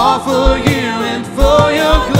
all for you and for your glory.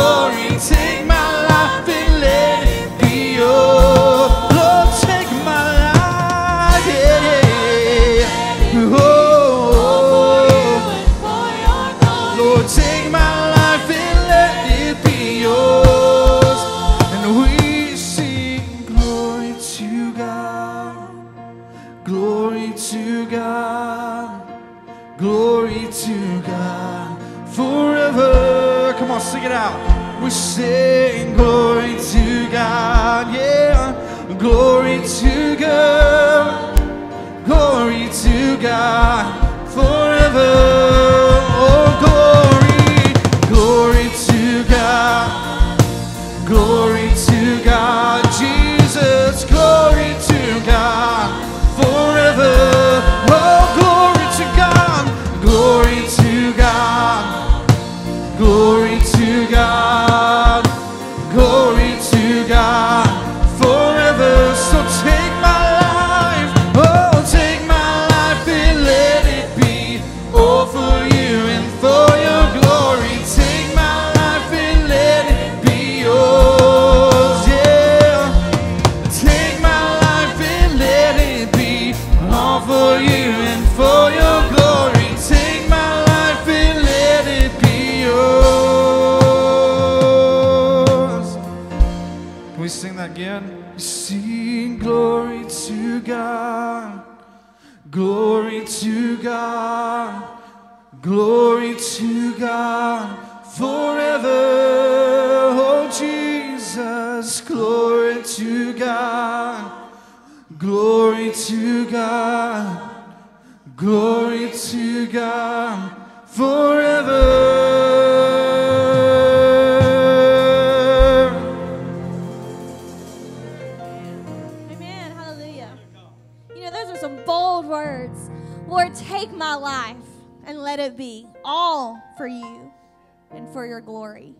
Your glory.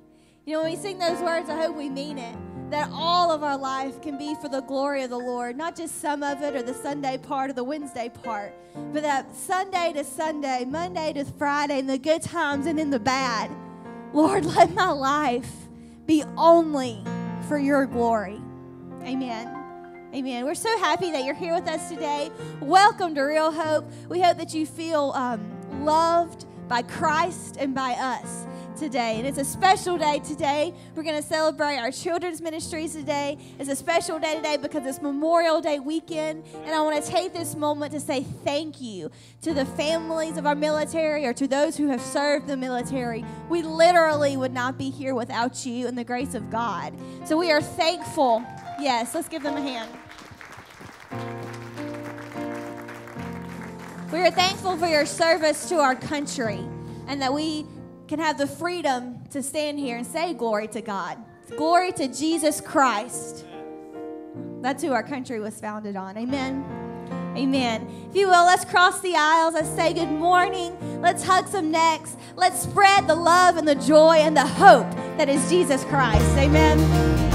You know, when we sing those words, I hope we mean it. That all of our life can be for the glory of the Lord, not just some of it or the Sunday part or the Wednesday part, but that Sunday to Sunday, Monday to Friday, in the good times and in the bad. Lord, let my life be only for your glory. Amen. Amen. We're so happy that you're here with us today. Welcome to Real Hope. We hope that you feel um, loved by Christ and by us today. And it's a special day today. We're going to celebrate our children's ministries today. It's a special day today because it's Memorial Day weekend. And I want to take this moment to say thank you to the families of our military or to those who have served the military. We literally would not be here without you and the grace of God. So we are thankful. Yes, let's give them a hand. We are thankful for your service to our country and that we can have the freedom to stand here and say glory to God. Glory to Jesus Christ. That's who our country was founded on. Amen. Amen. If you will, let's cross the aisles. Let's say good morning. Let's hug some necks. Let's spread the love and the joy and the hope that is Jesus Christ. Amen.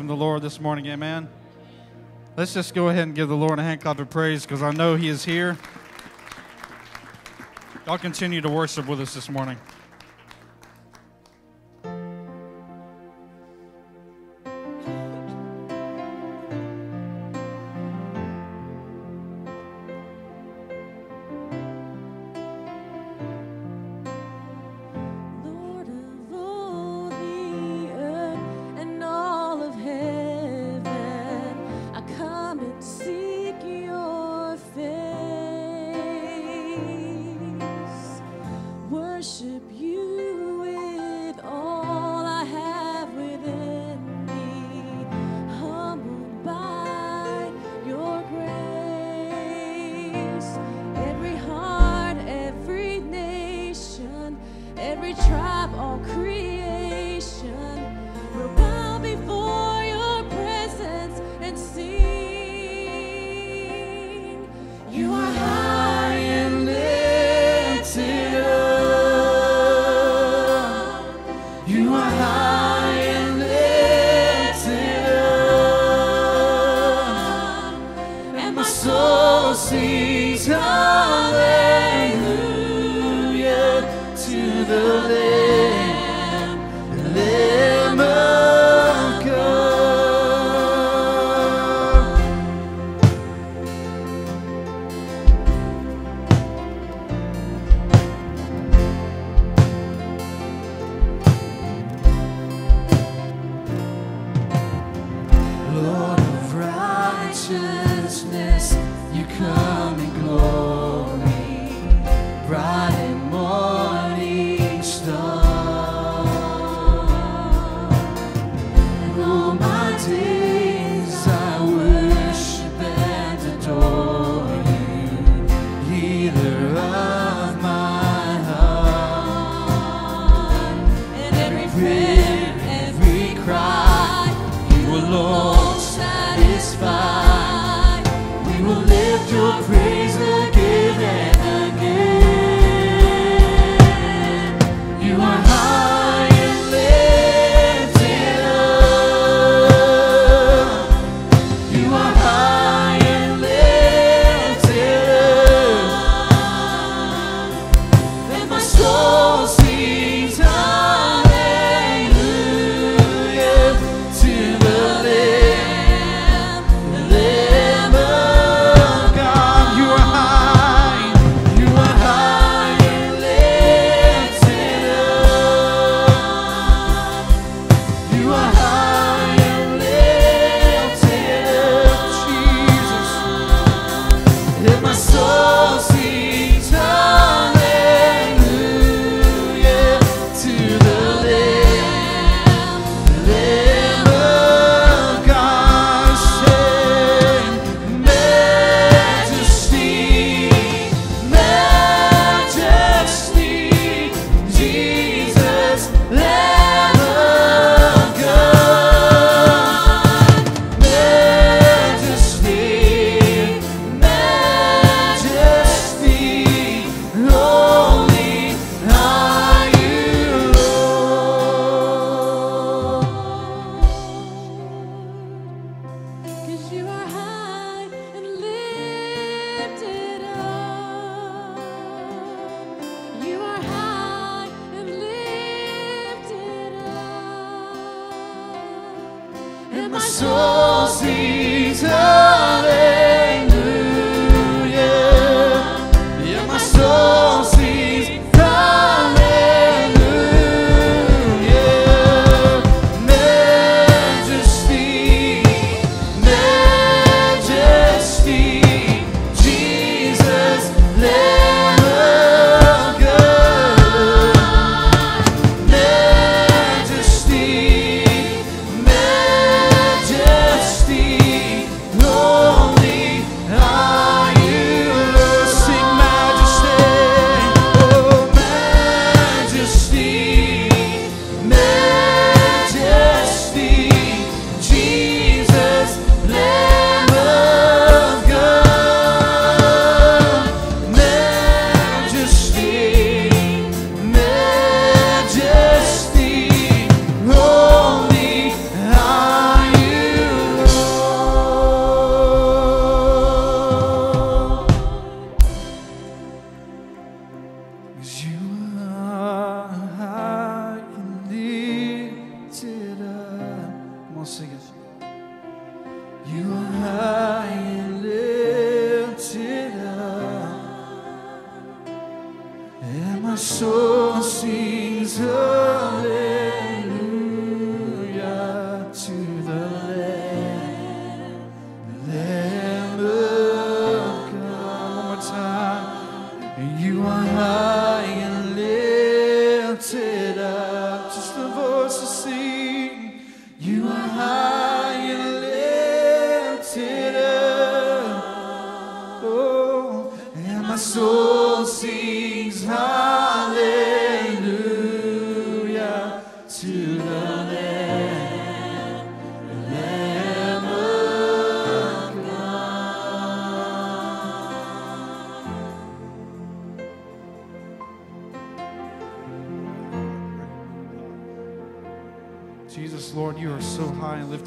From the Lord this morning. Amen. Let's just go ahead and give the Lord a hand clap of praise because I know He is here. I'll continue to worship with us this morning.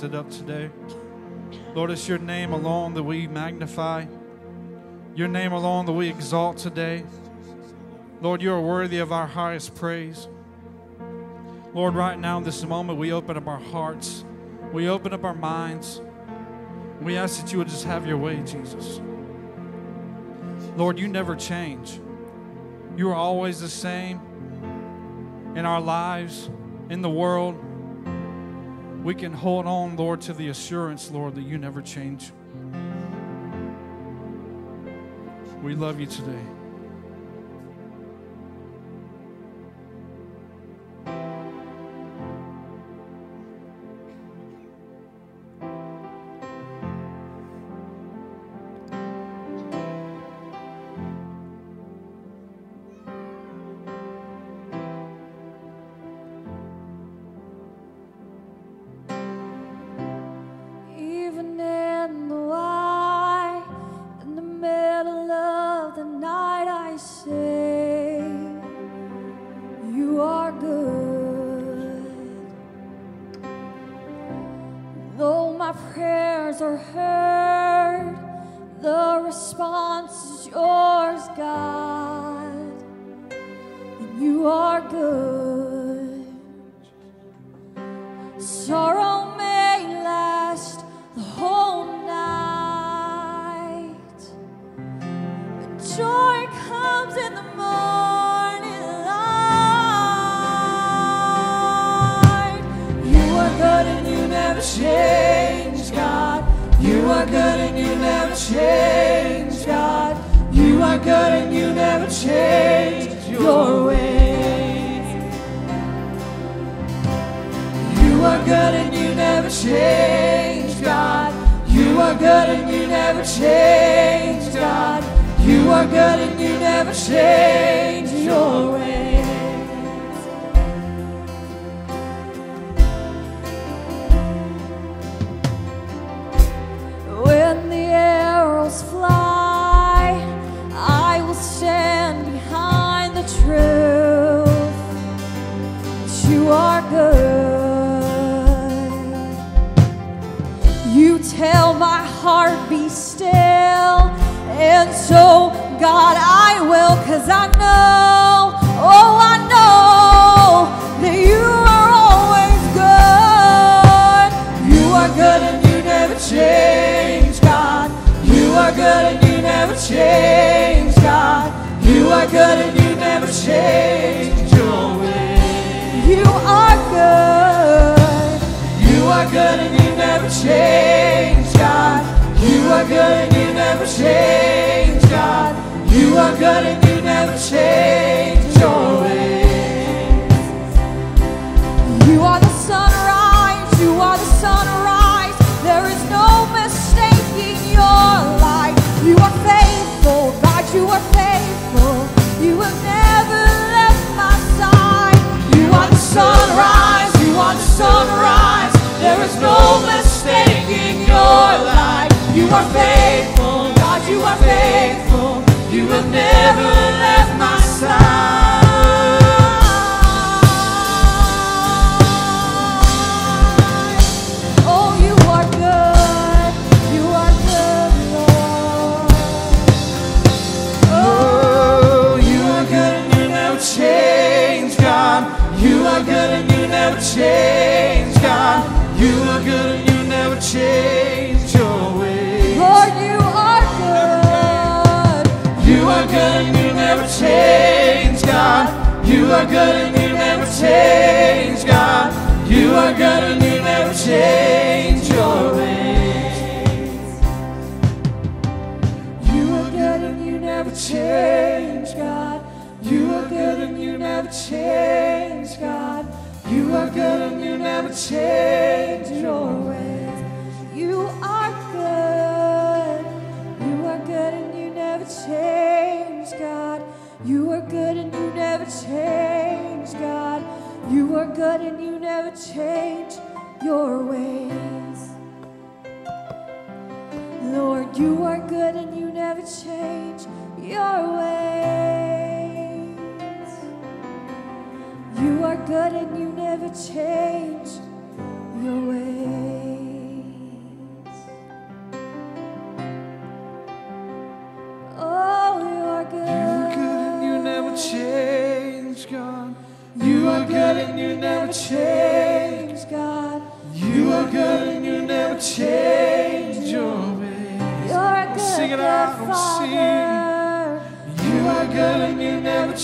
lifted up today. Lord, it's your name alone that we magnify, your name alone that we exalt today. Lord, you are worthy of our highest praise. Lord, right now, in this moment, we open up our hearts, we open up our minds. We ask that you would just have your way, Jesus. Lord, you never change. You are always the same in our lives, in the world we can hold on, Lord, to the assurance, Lord, that you never change. We love you today.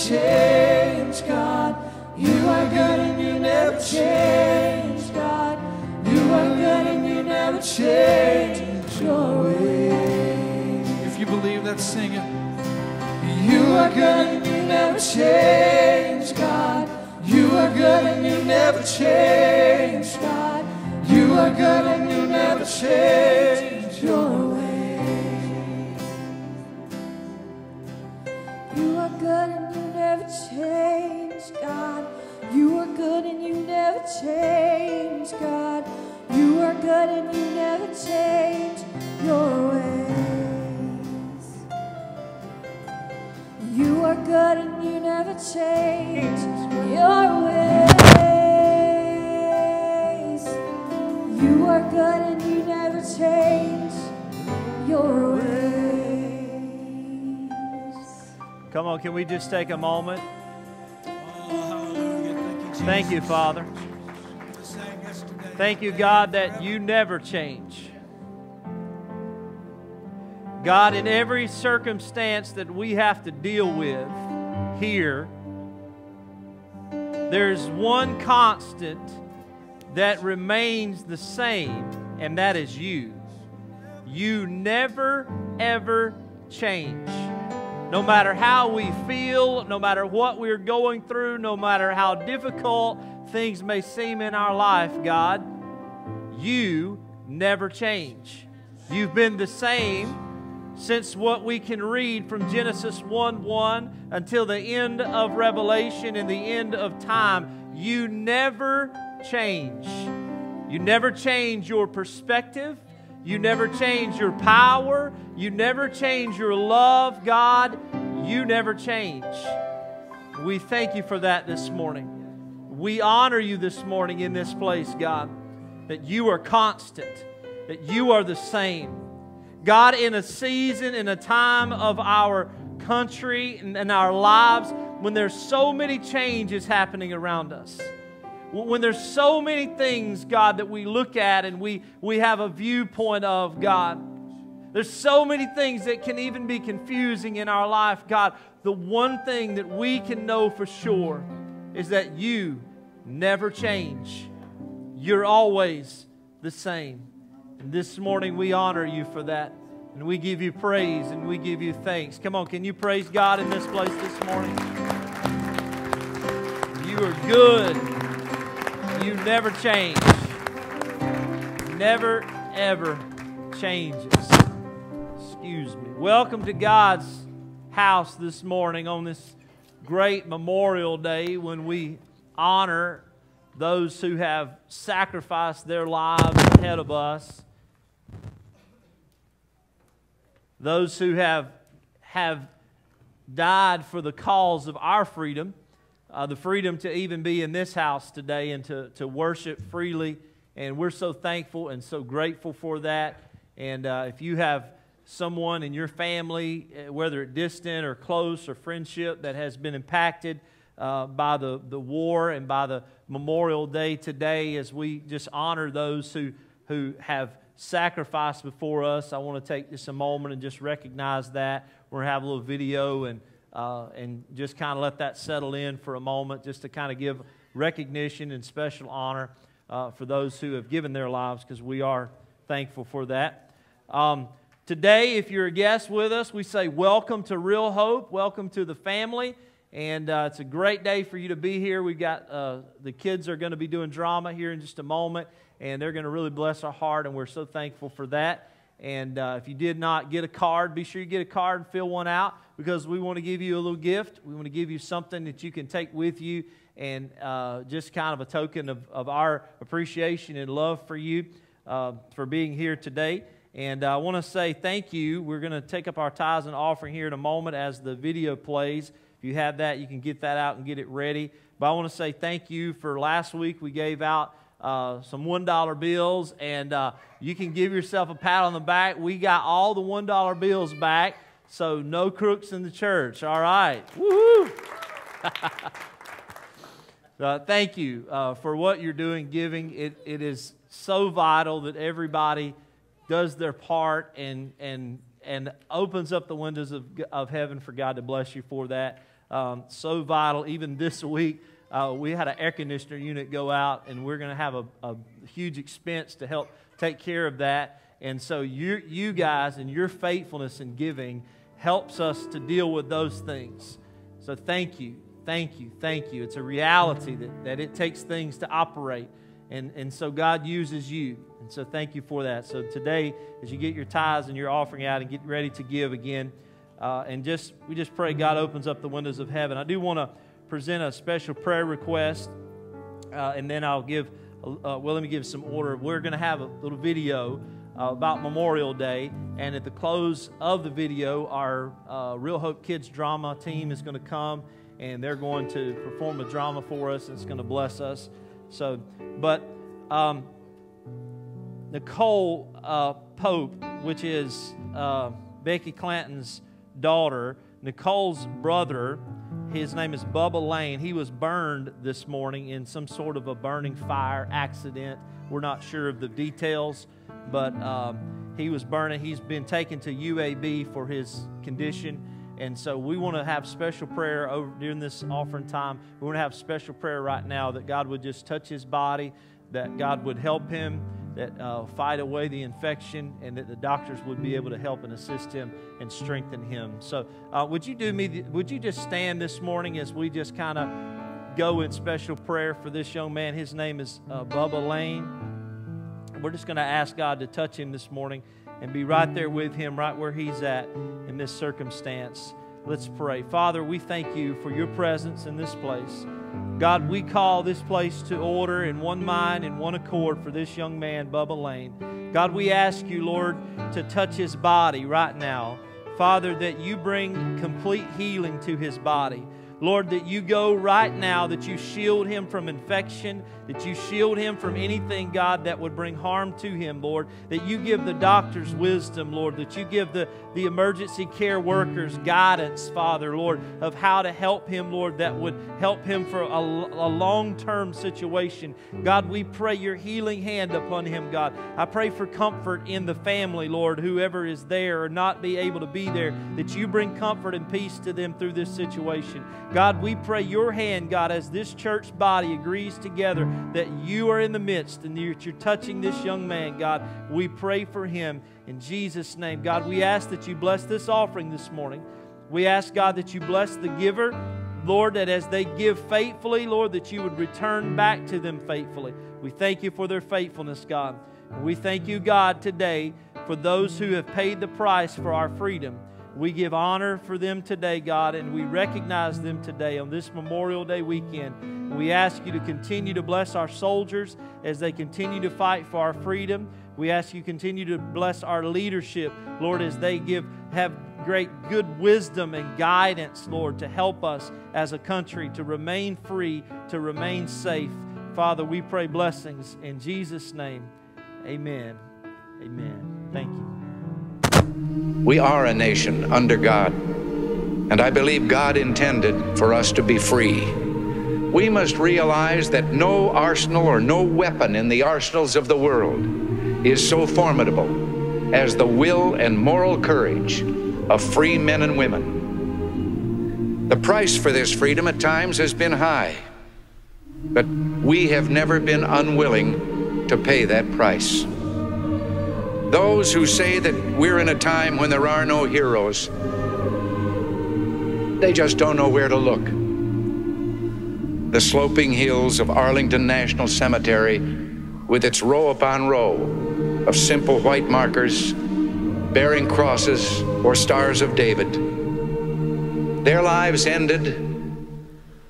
Change, God. You are good and you never change, God. You are good and you never change your. If you believe that, sing it. You are good and you never change, God. You are good and you never change, God. You are good and you never change change your ways. You are good and you never change your ways. Come on, can we just take a moment? Oh. Thank you, Jesus. Thank you, Father. We sang yesterday. Thank you, God, that you never change. God, in every circumstance that we have to deal with here, there's one constant that remains the same, and that is you. You never, ever change. No matter how we feel, no matter what we're going through, no matter how difficult things may seem in our life, God, you never change. You've been the same since what we can read from Genesis 1 1 until the end of Revelation and the end of time. You never change. You never change your perspective. You never change your power. You never change your love, God. You never change. We thank you for that this morning. We honor you this morning in this place, God, that you are constant, that you are the same. God, in a season, in a time of our country and, our lives, when there's so many changes happening around us, when there's so many things, God, that we look at and we, we have a viewpoint of, God, There's so many things that can even be confusing in our life. God, the one thing that we can know for sure is that you never change. You're always the same. And this morning we honor you for that. And we give you praise and we give you thanks. Come on, can you praise God in this place this morning? You are good. You never change. Never, ever changes. Excuse me. Welcome to God's house this morning on this great Memorial Day when we honor those who have sacrificed their lives ahead of us, those who have, have died for the cause of our freedom, uh, the freedom to even be in this house today and to, to worship freely. And we're so thankful and so grateful for that. And uh, if you have someone in your family, eh, whether it's distant or close or friendship, that has been impacted uh, by the, the war and by the Memorial Day today, as we just honor those who, who have sacrificed before us, I want to take just a moment and just recognize that. We're going to have a little video and, uh, and just kind of let that settle in for a moment, just to kind of give recognition and special honor uh, for those who have given their lives, because we are thankful for that. Um, today, if you're a guest with us, we say welcome to Real Hope, welcome to the family. And uh, it's a great day for you to be here. We've got uh, the kids are going to be doing drama here in just a moment, and they're going to really bless our heart, and we're so thankful for that. And uh, if you did not get a card, be sure you get a card and fill one out because we want to give you a little gift. We want to give you something that you can take with you and uh, just kind of a token of, of our appreciation and love for you uh, for being here today. And I want to say thank you. We're going to take up our tithes and offering here in a moment as the video plays. If you have that, you can get that out and get it ready. But I want to say thank you for last week. We gave out uh, some $1 bills, and uh, you can give yourself a pat on the back. We got all the $1 bills back, so no crooks in the church. All right. Woohoo! uh, thank you uh, for what you're doing, giving. It, it is so vital that everybody does their part and, and, and opens up the windows of, of heaven for God to bless you for that um, so vital. Even this week, uh, we had an air conditioner unit go out, and we're going to have a, a, huge expense to help take care of that. And so, you, you guys and your faithfulness in giving helps us to deal with those things. So, thank you, thank you, thank you. It's a reality that, that it takes things to operate. And, and so, God uses you. And so, thank you for that. So, today, as you get your tithes and your offering out and get ready to give again, uh, and just we just pray God opens up the windows of heaven. I do want to present a special prayer request, uh, and then I'll give. Uh, well, let me give some order. We're going to have a little video uh, about Memorial Day, and at the close of the video, our uh, Real Hope Kids drama team is going to come, and they're going to perform a drama for us. And it's going to bless us. So, but um, Nicole uh, Pope, which is Becky Clanton's daughter, Nicole's brother, his name is Bubba Lane. He was burned this morning in some sort of a burning fire accident. We're not sure of the details, but um, he was burning. He's been taken to UAB for his condition. And so we want to have special prayer over during this offering time. We want to have special prayer right now that God would just touch his body, that God would help him that uh, fight away the infection and that the doctors would be able to help and assist him and strengthen him. So, uh, would you do me? Would you just stand this morning as we just kind of go in special prayer for this young man? His name is uh, Bubba Lane. We're just going to ask God to touch him this morning and be right there with him, right where he's at in this circumstance. Let's pray. Father, we thank you for your presence in this place. God, we call this place to order in one mind and one accord for this young man, Bubba Lane. God, we ask you, Lord, to touch his body right now. Father, that you bring complete healing to his body. Lord, that you go right now, that you shield him from infection, that you shield him from anything, God, that would bring harm to him, Lord. That you give the doctors wisdom, Lord. That you give the, the emergency care workers guidance, Father, Lord, of how to help him, Lord, that would help him for a, a long term situation. God, we pray your healing hand upon him, God. I pray for comfort in the family, Lord, whoever is there or not be able to be there, that you bring comfort and peace to them through this situation. God, we pray your hand, God, as this church body agrees together that you are in the midst and that you're touching this young man, God. We pray for him in Jesus' name. God, we ask that you bless this offering this morning. We ask, God, that you bless the giver. Lord, that as they give faithfully, Lord, that you would return back to them faithfully. We thank you for their faithfulness, God. We thank you, God, today for those who have paid the price for our freedom. We give honor for them today, God, and we recognize them today on this Memorial Day weekend. We ask you to continue to bless our soldiers as they continue to fight for our freedom. We ask you continue to bless our leadership, Lord, as they give have great good wisdom and guidance, Lord, to help us as a country to remain free, to remain safe. Father, we pray blessings in Jesus' name. Amen. Amen. Thank you. We are a nation under God, and I believe God intended for us to be free. We must realize that no arsenal or no weapon in the arsenals of the world is so formidable as the will and moral courage of free men and women. The price for this freedom at times has been high, but we have never been unwilling to pay that price. Those who say that we're in a time when there are no heroes, they just don't know where to look. The sloping hills of Arlington National Cemetery, with its row upon row of simple white markers bearing crosses or stars of David. Their lives ended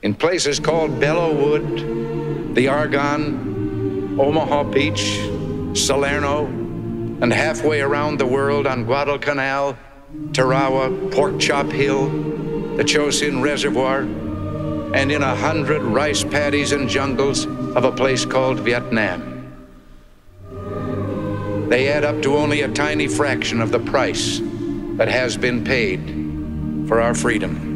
in places called Belleau Wood, the Argonne, Omaha Beach, Salerno, and halfway around the world on Guadalcanal, Tarawa, Pork Chop Hill, the Chosin Reservoir, and in a hundred rice paddies and jungles of a place called Vietnam. They add up to only a tiny fraction of the price that has been paid for our freedom.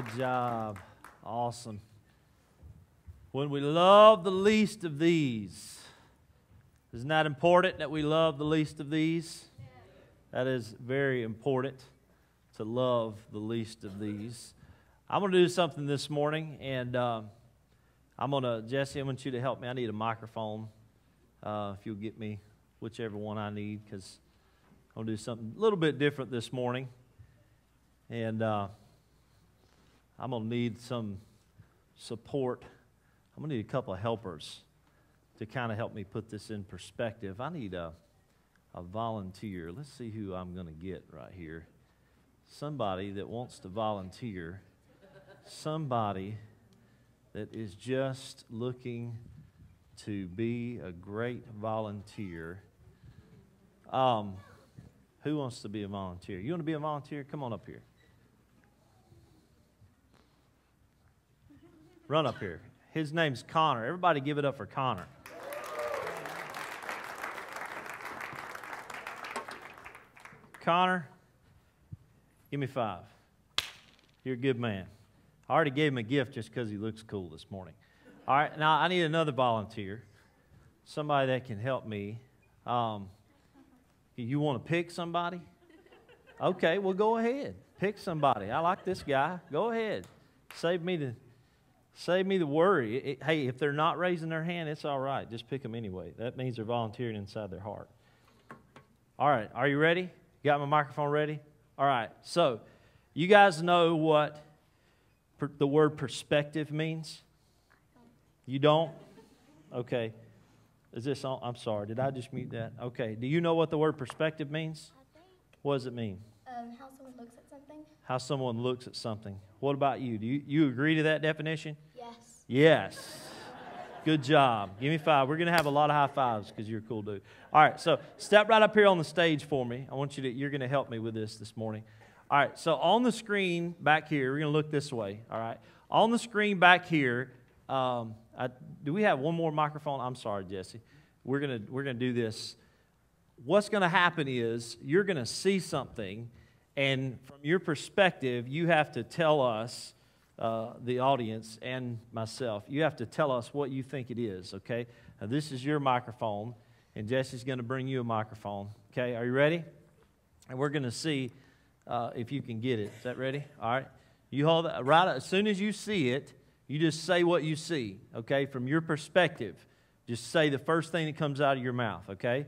Good job. Awesome. When we love the least of these, isn't that important that we love the least of these? That is very important to love the least of these. I'm going to do something this morning, and uh, I'm going to, Jesse, I want you to help me. I need a microphone. Uh, if you'll get me whichever one I need, because I'm going to do something a little bit different this morning. And uh, I'm going to need some support. I'm going to need a couple of helpers to kind of help me put this in perspective. I need a, a volunteer. Let's see who I'm going to get right here. Somebody that wants to volunteer. Somebody that is just looking to be a great volunteer. Um, who wants to be a volunteer? You want to be a volunteer? Come on up here. Run up here. His name's Connor. Everybody give it up for Connor. Connor, give me five. You're a good man. I already gave him a gift just because he looks cool this morning. All right, now I need another volunteer, somebody that can help me. Um, you want to pick somebody? Okay, well, go ahead. Pick somebody. I like this guy. Go ahead. Save me the, save me the worry. It- hey, if they're not raising their hand, it's all right. Just pick them anyway. That means they're volunteering inside their heart. All right, are you ready? Got my microphone ready? All right, so you guys know what per, the word perspective means? You don't? Okay. Is this on? I'm sorry, did I just mute that? Okay. Do you know what the word perspective means? What does it mean? Um, how someone looks at something? How someone looks at something. What about you? Do you, you agree to that definition? Yes. Yes. Good job. Give me five. We're going to have a lot of high fives because you're a cool dude. All right, so step right up here on the stage for me. I want you to, you're going to help me with this this morning. All right, so on the screen back here, we're going to look this way. All right. On the screen back here, um, I, do we have one more microphone? I'm sorry, Jesse. We're going to, we're going to do this. What's going to happen is you're going to see something, and from your perspective, you have to tell us uh, the audience and myself. You have to tell us what you think it is, okay? Now, this is your microphone, and Jesse's going to bring you a microphone, okay? Are you ready? And we're going to see uh, if you can get it. Is that ready? All right. You hold that right as soon as you see it, you just say what you see, okay? From your perspective, just say the first thing that comes out of your mouth, okay?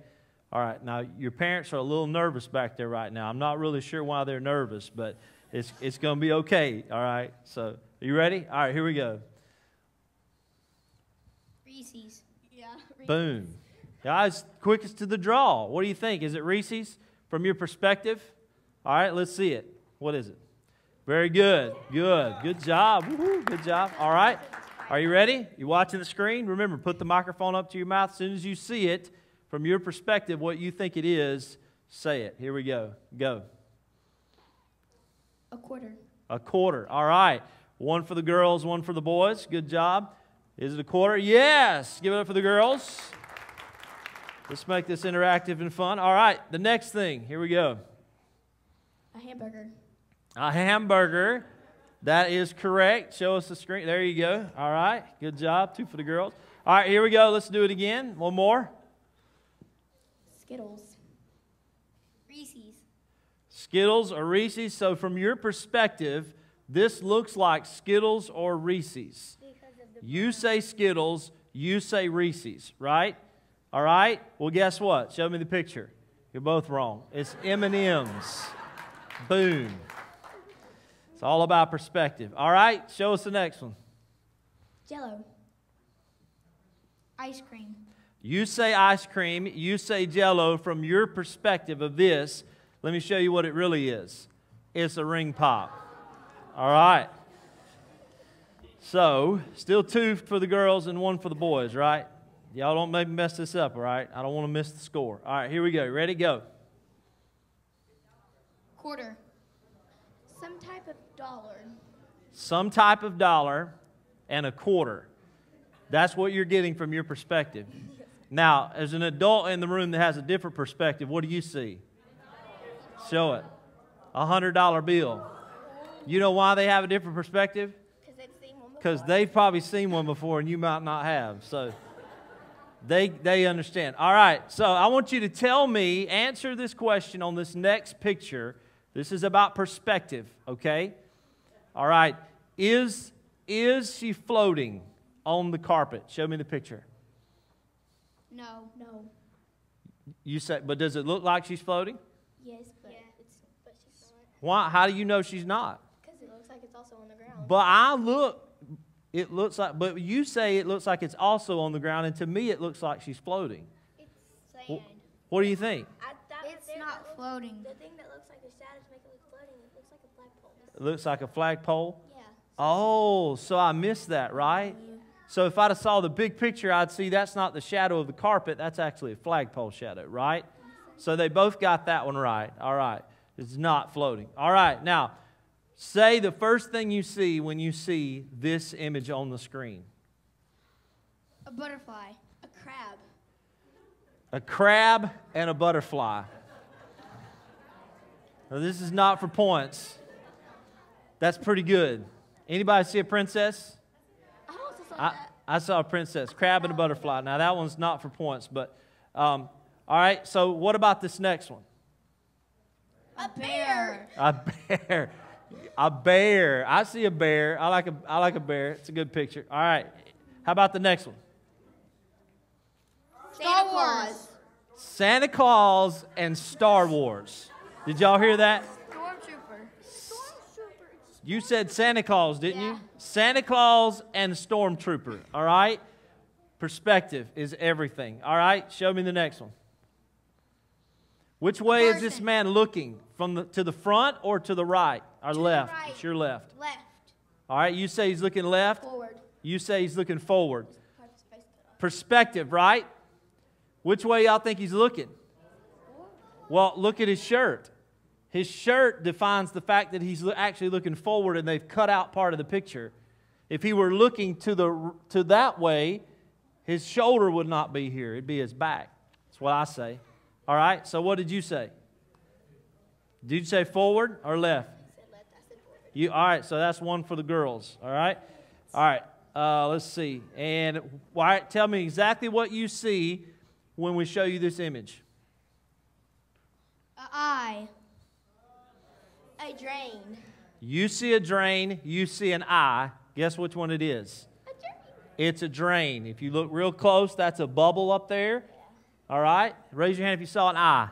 All right. Now, your parents are a little nervous back there right now. I'm not really sure why they're nervous, but it's, it's going to be okay, all right? So, are you ready? All right, here we go. Reese's. Yeah. Boom. Guys, quickest to the draw. What do you think? Is it Reese's from your perspective? All right, let's see it. What is it? Very good. Good. Good job. Woo-hoo. Good job. All right. Are you ready? You watching the screen? Remember, put the microphone up to your mouth. As soon as you see it, from your perspective, what you think it is, say it. Here we go. Go. A quarter. A quarter. All right. One for the girls, one for the boys. Good job. Is it a quarter? Yes. Give it up for the girls. Let's make this interactive and fun. All right. The next thing. Here we go. A hamburger. A hamburger. That is correct. Show us the screen. There you go. All right. Good job. Two for the girls. All right. Here we go. Let's do it again. One more. Skittles. Reese's. Skittles or Reese's. So, from your perspective, this looks like Skittles or Reese's. You say Skittles, you say Reese's, right? All right? Well, guess what? Show me the picture. You're both wrong. It's M&M's. Boom. It's all about perspective. All right? Show us the next one. Jello. Ice cream. You say ice cream, you say jello from your perspective of this. Let me show you what it really is. It's a ring pop. All right. So, still two for the girls and one for the boys, right? Y'all don't maybe mess this up, all right? I don't want to miss the score. All right, here we go. Ready? Go. Quarter. Some type of dollar. Some type of dollar and a quarter. That's what you're getting from your perspective. Now, as an adult in the room that has a different perspective, what do you see? Show it. A hundred dollar bill. You know why they have a different perspective? Because they've seen one. Because they've probably seen one before and you might not have. So they, they understand. All right, so I want you to tell me, answer this question on this next picture. This is about perspective, okay? All right, is, is she floating on the carpet? Show me the picture. No. No. You say, but does it look like she's floating? Yes, but it's but she's not. Why? How do you know she's not? Because it looks like it's also on the ground. But I look, it looks like, but you say it looks like it's also on the ground, and to me it looks like she's floating. It's sand. Wh- What do you think? I, that it's not floating. The thing that looks like the shadows make it look floating. It looks like a flagpole. It looks like a flagpole. Yeah. Oh, so I missed that, right? So if I'd have saw the big picture, I'd see that's not the shadow of the carpet. That's actually a flagpole shadow, right? So they both got that one right. All right. It's not floating. All right. Now, say the first thing you see when you see this image on the screen. A butterfly. A crab. A crab and a butterfly. Now, this is not for points. That's pretty good. Anybody see a princess? I saw I, that. I saw a princess, crab and a butterfly. Now that one's not for points, but um, all right. So what about this next one? A bear. A bear. A bear. I see a bear. I like a I like a bear. It's a good picture. All right. How about the next one? Santa Claus. Santa Claus and Star Wars. Did y'all hear that? You said Santa Claus, didn't Yeah. you? Santa Claus and Stormtrooper. All right? Perspective is everything. All right? Show me the next one. Which way is this man looking? From the, to the front or to the right or To left? right. It's your left. Left. All right? You say he's looking left. Forward. You say he's looking forward. Part of his face cut off. Perspective, right? Which way y'all think he's looking? Well, look at his shirt. His shirt defines the fact that he's actually looking forward and they've cut out part of the picture. If he were looking to, the, to that way, his shoulder would not be here, it'd be his back. That's what I say. All right, so what did you say? Did you say forward or left? You all right? So that's one for the girls. All right, all right. Uh, let's see. And why? Tell me exactly what you see when we show you this image. Eye. A drain. You see a drain. You see an eye. Guess which one it is? A drain. It's a drain. If you look real close, that's a bubble up there. All right. Raise your hand if you saw an eye.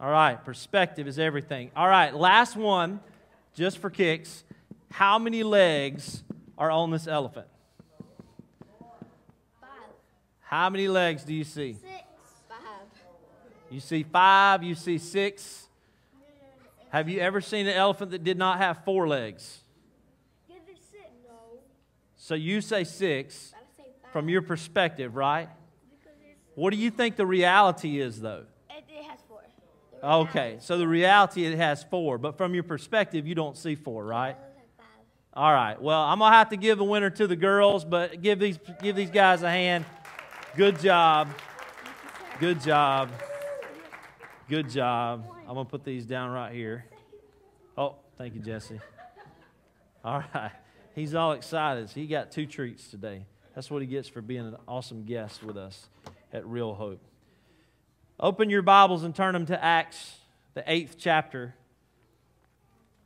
All right. Perspective is everything. All right. Last one, just for kicks. How many legs are on this elephant? Five. How many legs do you see? Six. Five. You see five, you see six. Have you ever seen an elephant that did not have four legs? Yeah, there's six. No. So you say six say five. from your perspective, right? Because it's, What do you think the reality is, though? it, it has four. Okay, so the reality it has four, but from your perspective, you don't see four, right? reality five. All right. Well, I'm gonna have to give the winner to the girls, but give these give these guys a hand. Good job. Good job. Good job. I'm gonna put these down right here. Oh, thank you, Jesse. All right. He's all excited. He got two treats today. That's what he gets for being an awesome guest with us at Real Hope. Open your Bibles and turn them to Acts, the eighth chapter.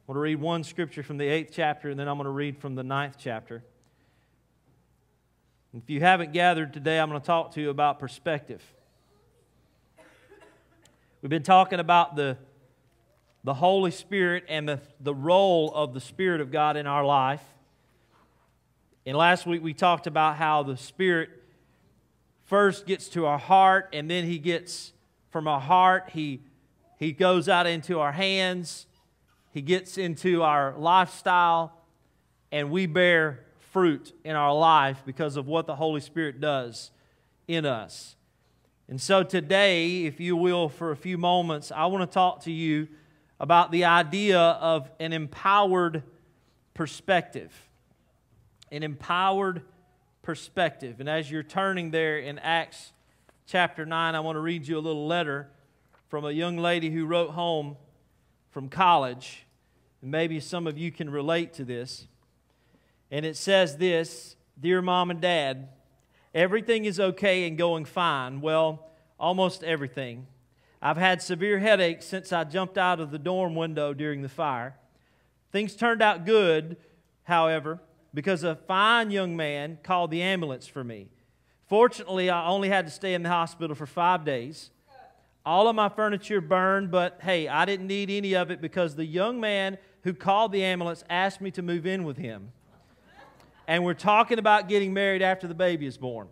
I'm going to read one scripture from the eighth chapter, and then I'm going to read from the ninth chapter. If you haven't gathered today, I'm going to talk to you about perspective. We've been talking about the, the Holy Spirit and the, the role of the Spirit of God in our life. And last week we talked about how the Spirit first gets to our heart, and then He gets from our heart, He, he goes out into our hands, He gets into our lifestyle, and we bear fruit in our life because of what the Holy Spirit does in us. And so today, if you will, for a few moments, I want to talk to you about the idea of an empowered perspective. An empowered perspective. And as you're turning there in Acts chapter 9, I want to read you a little letter from a young lady who wrote home from college. And maybe some of you can relate to this. And it says this Dear mom and dad, everything is okay and going fine. Well, almost everything. I've had severe headaches since I jumped out of the dorm window during the fire. Things turned out good, however, because a fine young man called the ambulance for me. Fortunately, I only had to stay in the hospital for five days. All of my furniture burned, but hey, I didn't need any of it because the young man who called the ambulance asked me to move in with him. And we're talking about getting married after the baby is born.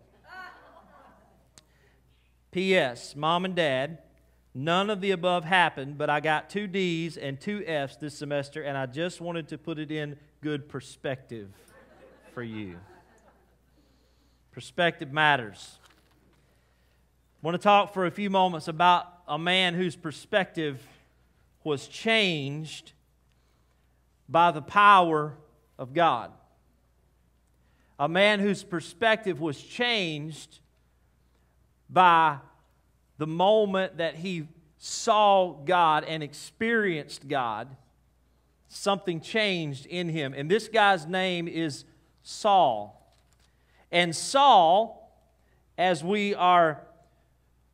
P.S. Mom and Dad, none of the above happened, but I got two D's and two F's this semester, and I just wanted to put it in good perspective for you. Perspective matters. I want to talk for a few moments about a man whose perspective was changed by the power of God. A man whose perspective was changed by the moment that he saw God and experienced God, something changed in him. And this guy's name is Saul. And Saul, as we are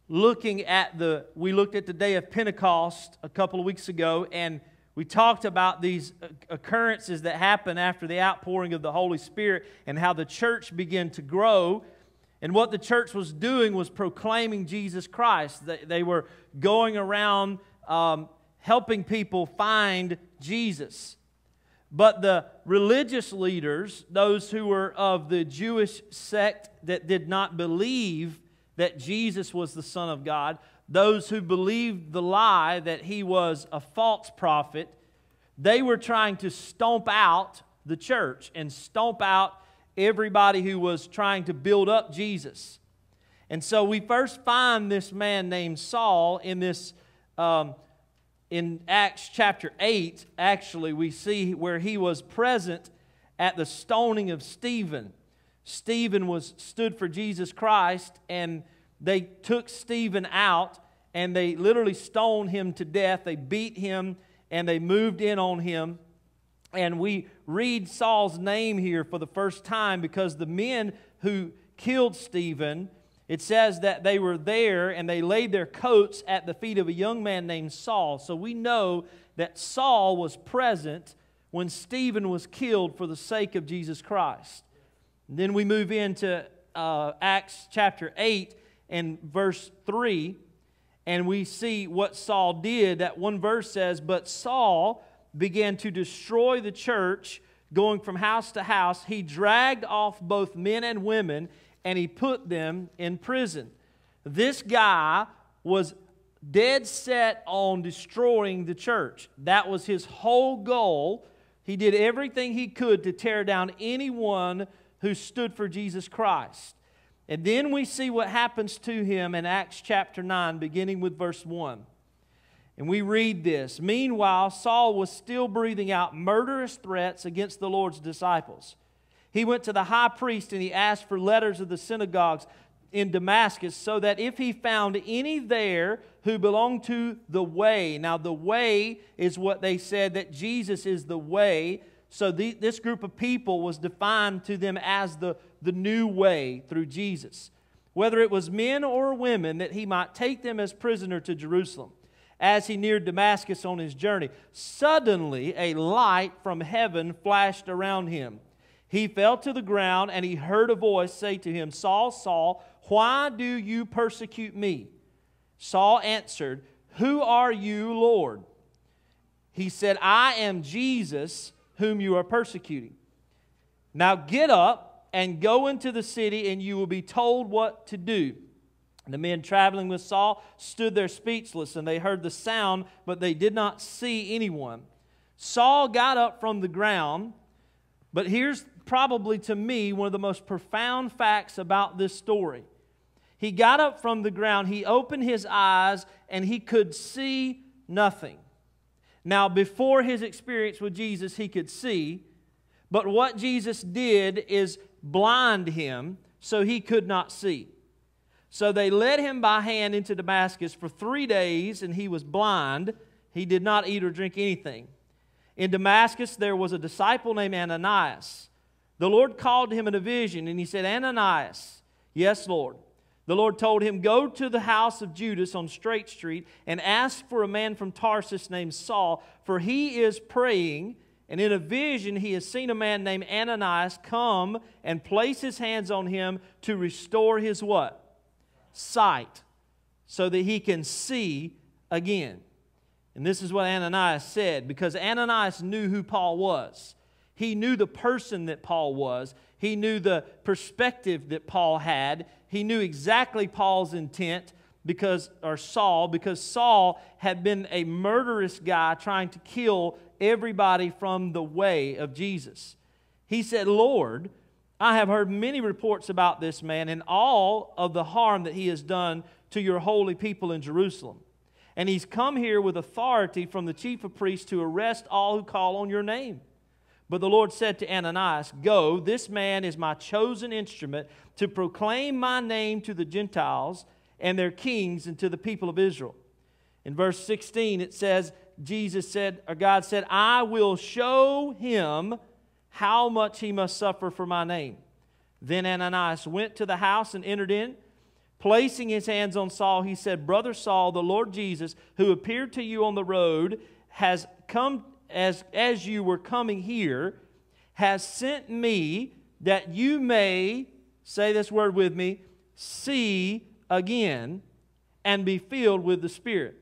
looking at the, we looked at the day of Pentecost a couple of weeks ago, and we talked about these occurrences that happen after the outpouring of the Holy Spirit and how the church began to grow and what the church was doing was proclaiming Jesus Christ. They, were going around um, helping people find Jesus. But the religious leaders, those who were of the Jewish sect that did not believe that Jesus was the Son of God, those who believed the lie that he was a false prophet, they were trying to stomp out the church and stomp out everybody who was trying to build up Jesus. And so we first find this man named Saul in this, um, in Acts chapter 8, actually, we see where he was present at the stoning of Stephen. Stephen was stood for Jesus Christ, and they took Stephen out and they literally stoned him to death. They beat him and they moved in on him. And we read Saul's name here for the first time because the men who killed Stephen, it says that they were there and they laid their coats at the feet of a young man named Saul. So we know that Saul was present when Stephen was killed for the sake of Jesus Christ. And then we move into uh, Acts chapter 8 and verse 3, and we see what Saul did. That one verse says, But Saul began to destroy the church, going from house to house. He dragged off both men and women and he put them in prison. This guy was dead set on destroying the church. That was his whole goal. He did everything he could to tear down anyone who stood for Jesus Christ. And then we see what happens to him in Acts chapter 9, beginning with verse 1. And we read this Meanwhile, Saul was still breathing out murderous threats against the Lord's disciples. He went to the high priest and he asked for letters of the synagogues in Damascus so that if he found any there who belonged to the way, now the way is what they said that Jesus is the way. So the, this group of people was defined to them as the, the new way through Jesus. Whether it was men or women, that he might take them as prisoner to Jerusalem as he neared Damascus on his journey. Suddenly, a light from heaven flashed around him. He fell to the ground and he heard a voice say to him, Saul, Saul, why do you persecute me? Saul answered, Who are you, Lord? He said, I am Jesus whom you are persecuting. Now get up and go into the city, and you will be told what to do. The men traveling with Saul stood there speechless, and they heard the sound, but they did not see anyone. Saul got up from the ground, but here's probably to me one of the most profound facts about this story. He got up from the ground, he opened his eyes, and he could see nothing. Now, before his experience with Jesus, he could see, but what Jesus did is blind him so he could not see. So they led him by hand into Damascus for three days, and he was blind. He did not eat or drink anything. In Damascus, there was a disciple named Ananias. The Lord called to him in a vision, and he said, Ananias, yes, Lord. The Lord told him, Go to the house of Judas on Straight Street and ask for a man from Tarsus named Saul, for he is praying. And in a vision, he has seen a man named Ananias come and place his hands on him to restore his what? Sight, so that he can see again. And this is what Ananias said because Ananias knew who Paul was. He knew the person that Paul was. He knew the perspective that Paul had. He knew exactly Paul's intent because or Saul because Saul had been a murderous guy trying to kill everybody from the way of Jesus. He said, "Lord, I have heard many reports about this man and all of the harm that he has done to your holy people in Jerusalem. And he's come here with authority from the chief of priests to arrest all who call on your name." But the Lord said to Ananias, Go, this man is my chosen instrument to proclaim my name to the Gentiles and their kings and to the people of Israel. In verse 16, it says, Jesus said, or God said, I will show him how much he must suffer for my name. Then Ananias went to the house and entered in. Placing his hands on Saul, he said, Brother Saul, the Lord Jesus, who appeared to you on the road, has come as, as you were coming here, has sent me that you may, say this word with me, see again and be filled with the Spirit.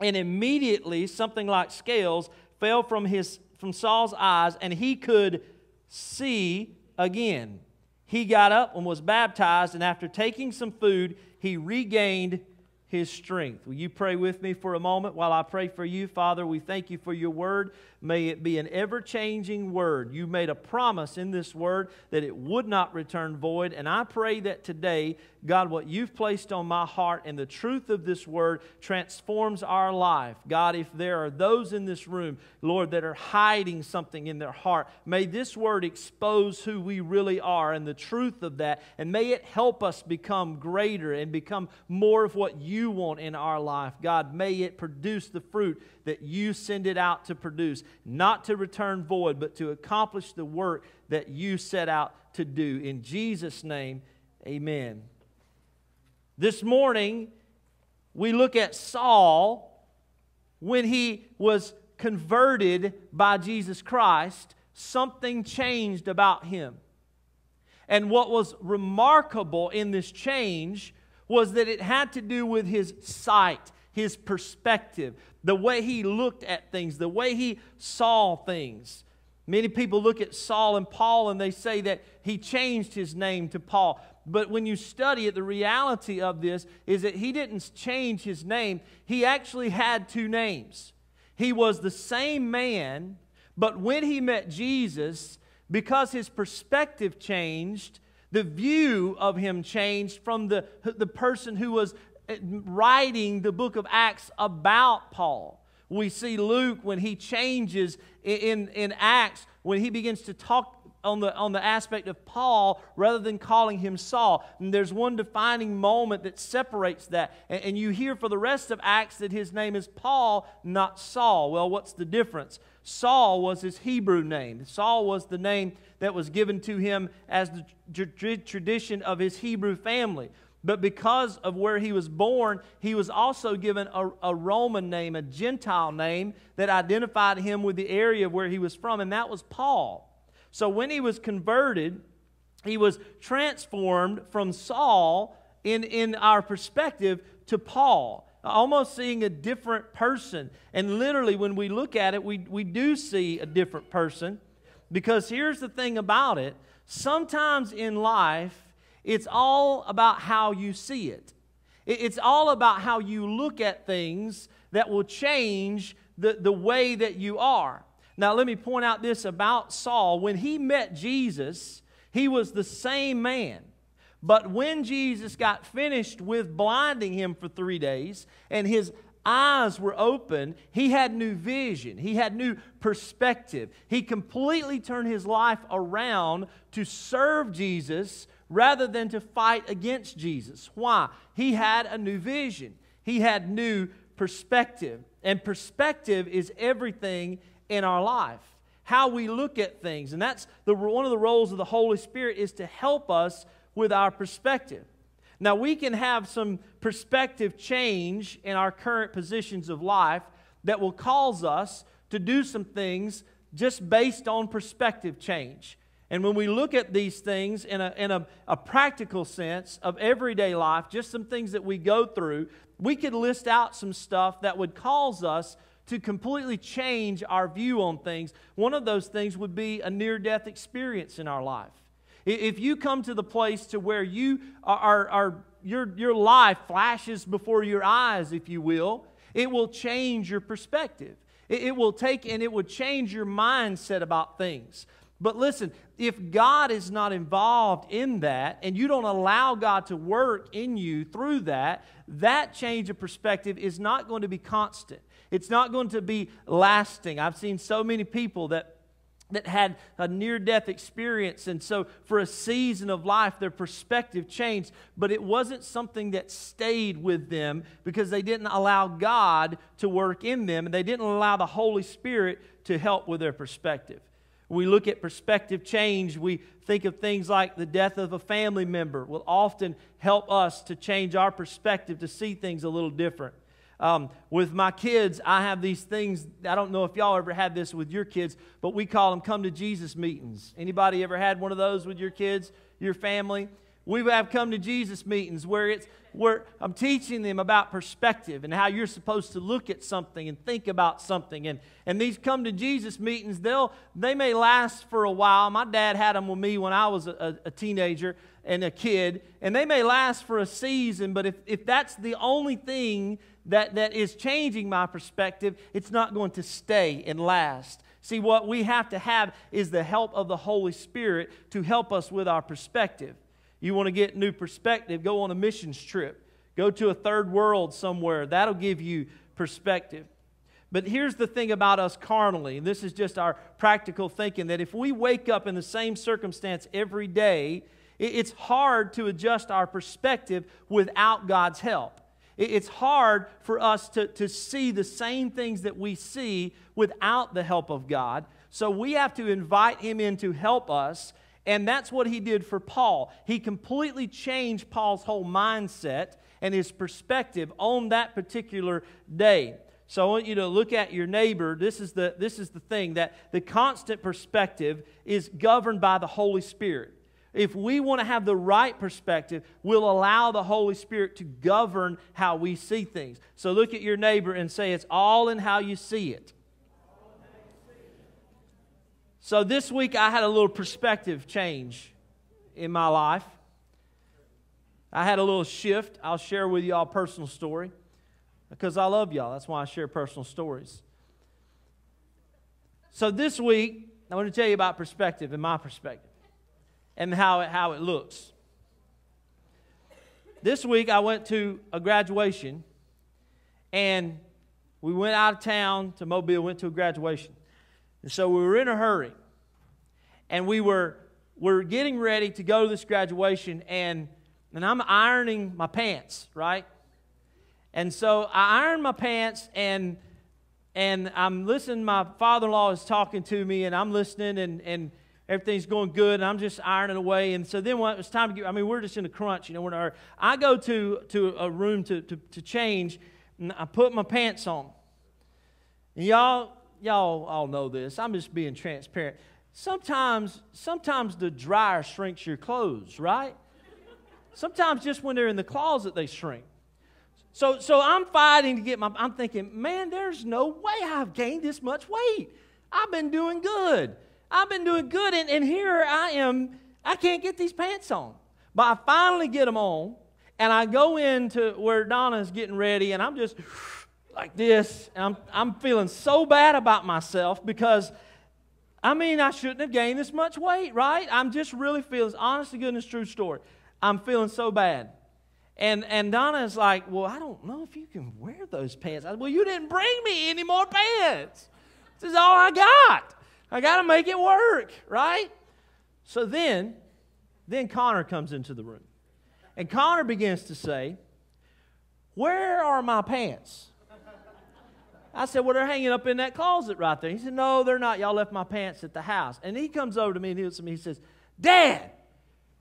And immediately something like scales fell from, his, from Saul's eyes, and he could see again. He got up and was baptized, and after taking some food, he regained his strength. Will you pray with me for a moment while I pray for you? Father, we thank you for your word. May it be an ever changing word. You made a promise in this word that it would not return void. And I pray that today, God, what you've placed on my heart and the truth of this word transforms our life. God, if there are those in this room, Lord, that are hiding something in their heart, may this word expose who we really are and the truth of that. And may it help us become greater and become more of what you want in our life. God, may it produce the fruit that you send it out to produce, not to return void, but to accomplish the work that you set out to do. In Jesus' name, amen. This morning, we look at Saul when he was converted by Jesus Christ, something changed about him. And what was remarkable in this change was that it had to do with his sight, his perspective, the way he looked at things, the way he saw things. Many people look at Saul and Paul and they say that he changed his name to Paul. But when you study it, the reality of this is that he didn't change his name. He actually had two names. He was the same man, but when he met Jesus, because his perspective changed, the view of him changed from the, the person who was writing the book of Acts about Paul. We see Luke when he changes in, in Acts, when he begins to talk on the, on the aspect of Paul rather than calling him Saul. And there's one defining moment that separates that. And, and you hear for the rest of Acts that his name is Paul, not Saul. Well, what's the difference? Saul was his Hebrew name. Saul was the name that was given to him as the tradition of his Hebrew family. But because of where he was born, he was also given a, a, Roman name, a Gentile name that identified him with the area where he was from, and that was Paul. So when he was converted, he was transformed from Saul in, in our perspective to Paul, almost seeing a different person. And literally, when we look at it, we, we do see a different person because here's the thing about it sometimes in life, it's all about how you see it. It's all about how you look at things that will change the, the way that you are. Now, let me point out this about Saul. When he met Jesus, he was the same man. But when Jesus got finished with blinding him for three days and his eyes were open, he had new vision. He had new perspective. He completely turned his life around to serve Jesus rather than to fight against Jesus. Why? He had a new vision, he had new perspective. And perspective is everything in our life, how we look at things. And that's the, one of the roles of the Holy Spirit is to help us with our perspective. Now, we can have some perspective change in our current positions of life that will cause us to do some things just based on perspective change. And when we look at these things in, a, in a, a, practical sense of everyday life, just some things that we go through, we could list out some stuff that would cause us to completely change our view on things. One of those things would be a near death experience in our life. If you come to the place to where you are, are, your, your life flashes before your eyes, if you will, it will change your perspective. It, it will take and it will change your mindset about things. But listen, if God is not involved in that and you don't allow God to work in you through that, that change of perspective is not going to be constant. It's not going to be lasting. I've seen so many people that that had a near death experience. And so, for a season of life, their perspective changed, but it wasn't something that stayed with them because they didn't allow God to work in them and they didn't allow the Holy Spirit to help with their perspective. We look at perspective change, we think of things like the death of a family member will often help us to change our perspective to see things a little different. Um, with my kids, I have these things. I don't know if y'all ever had this with your kids, but we call them come to Jesus meetings. Anybody ever had one of those with your kids, your family? We have come to Jesus meetings where it's where I'm teaching them about perspective and how you're supposed to look at something and think about something. And, and these come to Jesus meetings, they'll they may last for a while. My dad had them with me when I was a, a teenager and a kid, and they may last for a season, but if, if that's the only thing that, that is changing my perspective, it's not going to stay and last. See, what we have to have is the help of the Holy Spirit to help us with our perspective. You want to get new perspective, go on a missions trip. Go to a third world somewhere. That'll give you perspective. But here's the thing about us carnally, and this is just our practical thinking that if we wake up in the same circumstance every day, it's hard to adjust our perspective without God's help. It's hard for us to, to see the same things that we see without the help of God. So we have to invite Him in to help us. And that's what He did for Paul. He completely changed Paul's whole mindset and his perspective on that particular day. So I want you to look at your neighbor. This is the, this is the thing that the constant perspective is governed by the Holy Spirit if we want to have the right perspective, we'll allow the Holy Spirit to govern how we see things. So look at your neighbor and say, It's all in how you see it. So this week I had a little perspective change in my life. I had a little shift. I'll share with y'all personal story because I love y'all. That's why I share personal stories. So this week, I want to tell you about perspective and my perspective and how it, how it looks. This week I went to a graduation and we went out of town to Mobile, went to a graduation. And so we were in a hurry. And we were, were getting ready to go to this graduation and, and I'm ironing my pants, right? And so I iron my pants and and I'm listening. My father-in-law is talking to me, and I'm listening, and and everything's going good, and I'm just ironing away. And so then when it was time to get, I mean, we're just in a crunch, you know, we're in a hurry. I go to, to a room to, to, to change, and I put my pants on. And y'all, y'all all know this. I'm just being transparent. Sometimes, sometimes the dryer shrinks your clothes, right? Sometimes just when they're in the closet, they shrink. So, so I'm fighting to get my, I'm thinking, man, there's no way I've gained this much weight. I've been doing good. I've been doing good, and, and here I am. I can't get these pants on. But I finally get them on, and I go into where Donna's getting ready, and I'm just like this. And I'm, I'm feeling so bad about myself because, I mean, I shouldn't have gained this much weight, right? I'm just really feeling, honest to goodness, true story. I'm feeling so bad. And, and Donna is like, Well, I don't know if you can wear those pants. I said, Well, you didn't bring me any more pants. This is all I got. I got to make it work, right? So then, then Connor comes into the room. And Connor begins to say, Where are my pants? I said, Well, they're hanging up in that closet right there. He said, No, they're not. Y'all left my pants at the house. And he comes over to me and he looks at me. He says, Dad,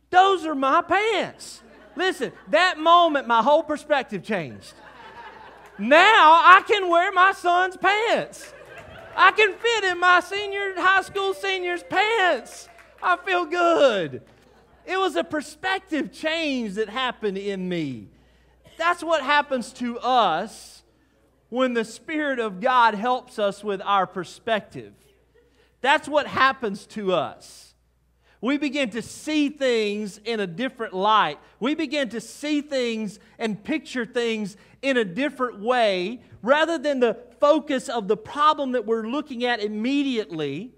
those are my pants. Listen, that moment, my whole perspective changed. Now I can wear my son's pants. I can fit in my senior high school senior's pants. I feel good. It was a perspective change that happened in me. That's what happens to us when the Spirit of God helps us with our perspective. That's what happens to us. We begin to see things in a different light. We begin to see things and picture things in a different way rather than the focus of the problem that we're looking at immediately.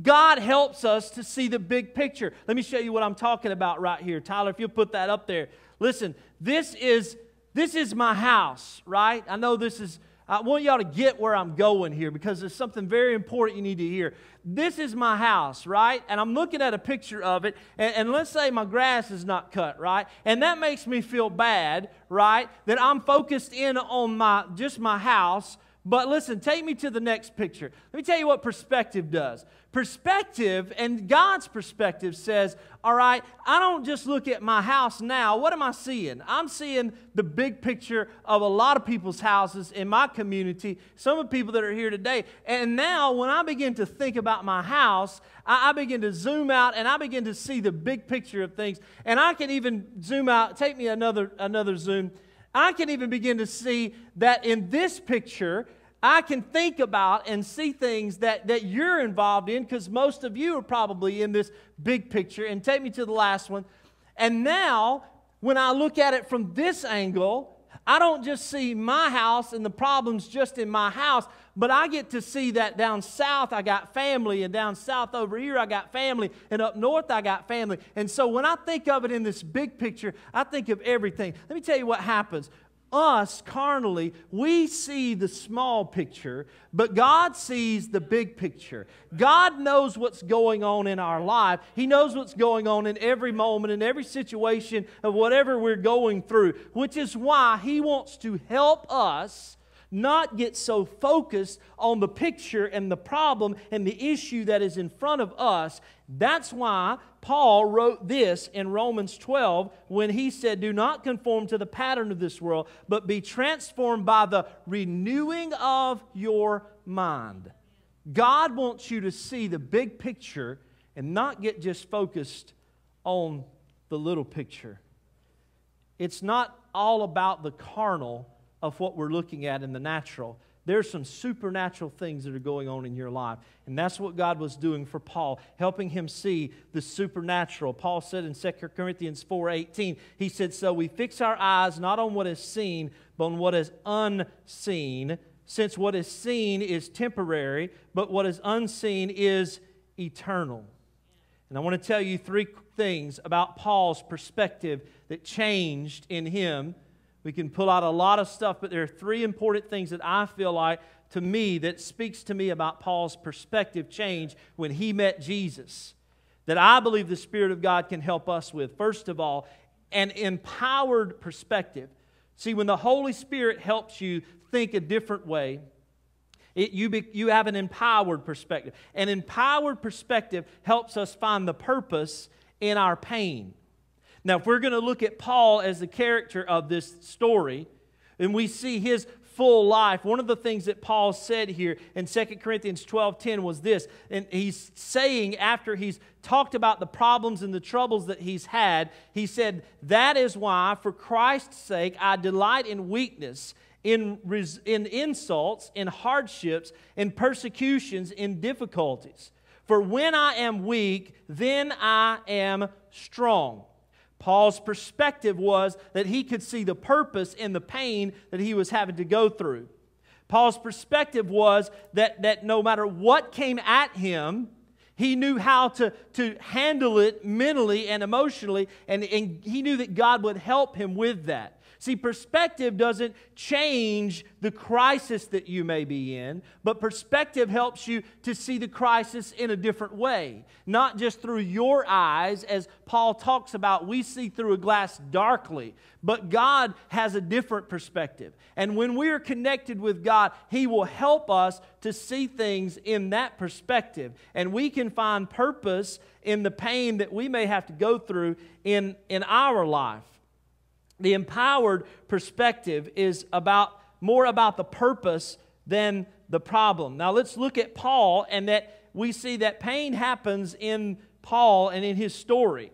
God helps us to see the big picture. Let me show you what I'm talking about right here. Tyler, if you'll put that up there. Listen, this is this is my house, right? I know this is I want y'all to get where I'm going here because there's something very important you need to hear. This is my house, right? And I'm looking at a picture of it, and, and, let's say my grass is not cut, right? And that makes me feel bad, right? That I'm focused in on my just my house. But listen, take me to the next picture. Let me tell you what perspective does. Perspective and God's perspective says, all right, I don't just look at my house now. What am I seeing? I'm seeing the big picture of a lot of people's houses in my community, some of the people that are here today. And now, when I begin to think about my house, I, I begin to zoom out and I begin to see the big picture of things. And I can even zoom out, take me another, another zoom. I can even begin to see that in this picture, I can think about and see things that, that you're involved in because most of you are probably in this big picture. And take me to the last one. And now, when I look at it from this angle, I don't just see my house and the problems just in my house, but I get to see that down south I got family, and down south over here I got family, and up north I got family. And so when I think of it in this big picture, I think of everything. Let me tell you what happens us carnally, we see the small picture, but God sees the big picture. God knows what's going on in our life. He knows what's going on in every moment, in every situation of whatever we're going through, which is why He wants to help us not get so focused on the picture and the problem and the issue that is in front of us. That's why Paul wrote this in Romans 12 when he said, Do not conform to the pattern of this world, but be transformed by the renewing of your mind. God wants you to see the big picture and not get just focused on the little picture. It's not all about the carnal of what we're looking at in the natural. There's some supernatural things that are going on in your life. And that's what God was doing for Paul, helping him see the supernatural. Paul said in 2 Corinthians 4:18, he said, "So we fix our eyes not on what is seen, but on what is unseen, since what is seen is temporary, but what is unseen is eternal." And I want to tell you three things about Paul's perspective that changed in him we can pull out a lot of stuff, but there are three important things that I feel like to me that speaks to me about Paul's perspective change when he met Jesus that I believe the Spirit of God can help us with. First of all, an empowered perspective. See, when the Holy Spirit helps you think a different way, it, you, be, you have an empowered perspective. An empowered perspective helps us find the purpose in our pain. Now, if we're going to look at Paul as the character of this story, and we see his full life, one of the things that Paul said here in 2 Corinthians 12 10 was this. And he's saying, after he's talked about the problems and the troubles that he's had, he said, That is why, for Christ's sake, I delight in weakness. In, in insults, in hardships, in persecutions, in difficulties. For when I am weak, then I am strong. Paul's perspective was that he could see the purpose in the pain that he was having to go through. Paul's perspective was that, that no matter what came at him, he knew how to, to handle it mentally and emotionally, and, and he knew that God would help him with that. See, perspective doesn't change the crisis that you may be in, but perspective helps you to see the crisis in a different way. Not just through your eyes, as Paul talks about, we see through a glass darkly, but God has a different perspective. And when we are connected with God, He will help us to see things in that perspective. And we can find purpose in the pain that we may have to go through in, in our life. The empowered perspective is about more about the purpose than the problem. Now let's look at Paul and that we see that pain happens in Paul and in his story.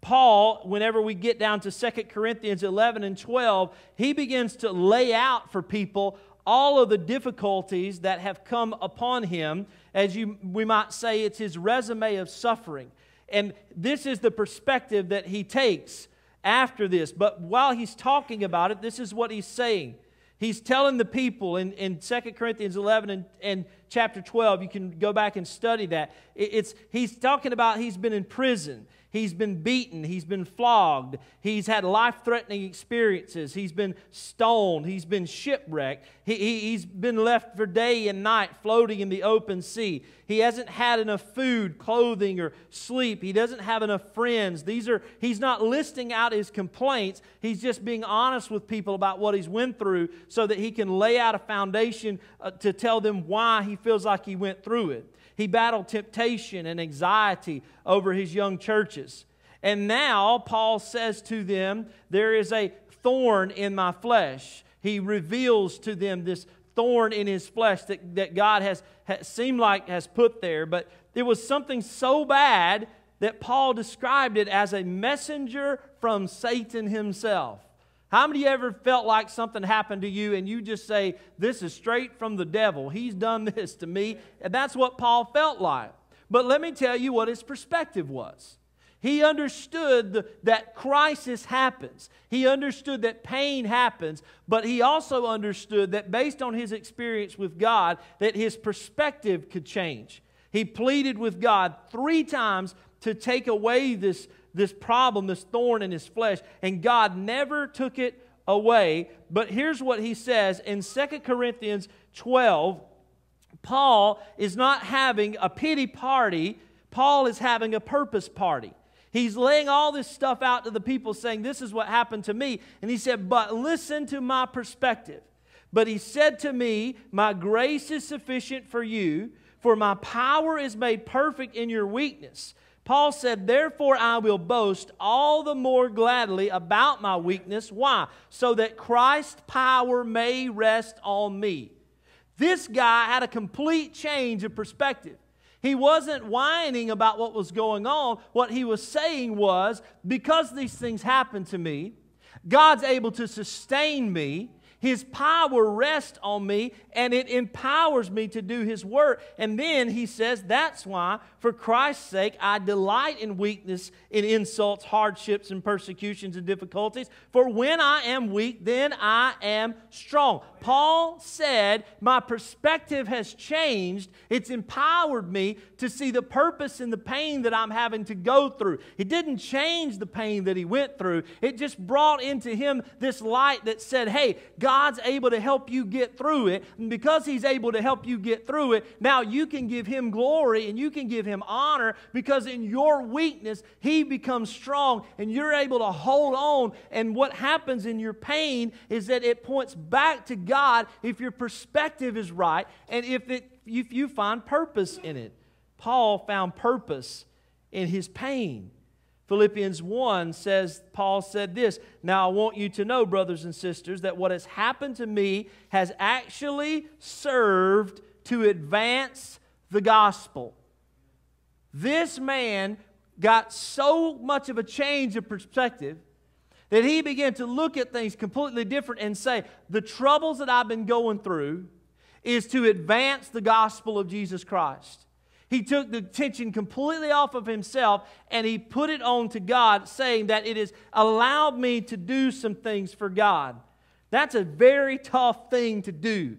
Paul, whenever we get down to 2 Corinthians 11 and 12, he begins to lay out for people all of the difficulties that have come upon him. As you, we might say, it's his resume of suffering. And this is the perspective that he takes after this. But while he's talking about it, this is what he's saying. He's telling the people in, in 2 Corinthians 11 and, and chapter 12, you can go back and study that. It, it's, he's talking about he's been in prison. He's been beaten. He's been flogged. He's had life threatening experiences. He's been stoned. He's been shipwrecked. He, he, has been left for day and night floating in the open sea. He hasn't had enough food, clothing, or sleep. He doesn't have enough friends. These are, he's not listing out his complaints. He's just being honest with people about what he's went through so that he can lay out a foundation uh, to tell them why he feels like he went through it. He battled temptation and anxiety over his young churches. And now Paul says to them, There is a thorn in my flesh. He reveals to them this thorn in his flesh that, that God has, has seemed like has put there. But it was something so bad that Paul described it as a messenger from Satan himself. How many of you ever felt like something happened to you and you just say, This is straight from the devil? He's done this to me. And that's what Paul felt like. But let me tell you what his perspective was. He understood the, that crisis happens. He understood that pain happens, but he also understood that based on his experience with God, that his perspective could change. He pleaded with God three times to take away this this problem, this thorn in his flesh, and God never took it away. But here's what he says in 2 Corinthians 12 Paul is not having a pity party, Paul is having a purpose party. He's laying all this stuff out to the people, saying, This is what happened to me. And he said, But listen to my perspective. But he said to me, My grace is sufficient for you, for my power is made perfect in your weakness. Paul said, Therefore I will boast all the more gladly about my weakness. Why? So that Christ's power may rest on me. This guy had a complete change of perspective. He wasn't whining about what was going on. What he was saying was, because these things happen to me, God's able to sustain me. His power rests on me and it empowers me to do His work. And then he says, That's why, for Christ's sake, I delight in weakness, in insults, hardships, and persecutions and difficulties. For when I am weak, then I am strong. Paul said, My perspective has changed. It's empowered me to see the purpose in the pain that I'm having to go through. It didn't change the pain that he went through, it just brought into him this light that said, Hey, God's able to help you get through it. And because He's able to help you get through it, now you can give Him glory and you can give Him honor because in your weakness, He becomes strong and you're able to hold on. And what happens in your pain is that it points back to God if your perspective is right and if, it, if you find purpose in it. Paul found purpose in his pain. Philippians 1 says, Paul said this Now I want you to know, brothers and sisters, that what has happened to me has actually served to advance the gospel. This man got so much of a change of perspective that he began to look at things completely different and say, The troubles that I've been going through is to advance the gospel of Jesus Christ. He took the tension completely off of himself and he put it on to God, saying that it has allowed me to do some things for God. That's a very tough thing to do.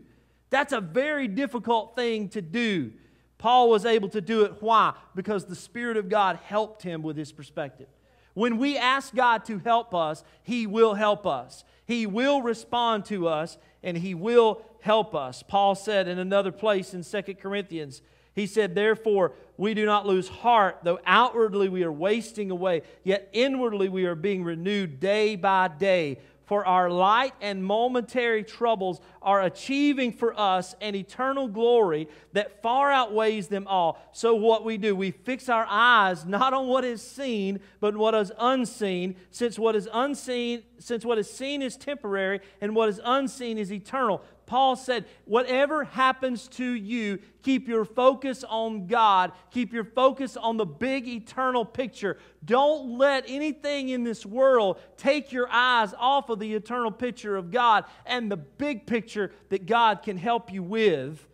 That's a very difficult thing to do. Paul was able to do it. Why? Because the Spirit of God helped him with his perspective. When we ask God to help us, He will help us. He will respond to us and He will help us. Paul said in another place in 2 Corinthians, he said, Therefore, we do not lose heart, though outwardly we are wasting away, yet inwardly we are being renewed day by day. For our light and momentary troubles are achieving for us an eternal glory that far outweighs them all. So, what we do, we fix our eyes not on what is seen, but what is unseen, since what is unseen, since what is seen is temporary, and what is unseen is eternal. Paul said, whatever happens to you, keep your focus on God. Keep your focus on the big eternal picture. Don't let anything in this world take your eyes off of the eternal picture of God and the big picture that God can help you with.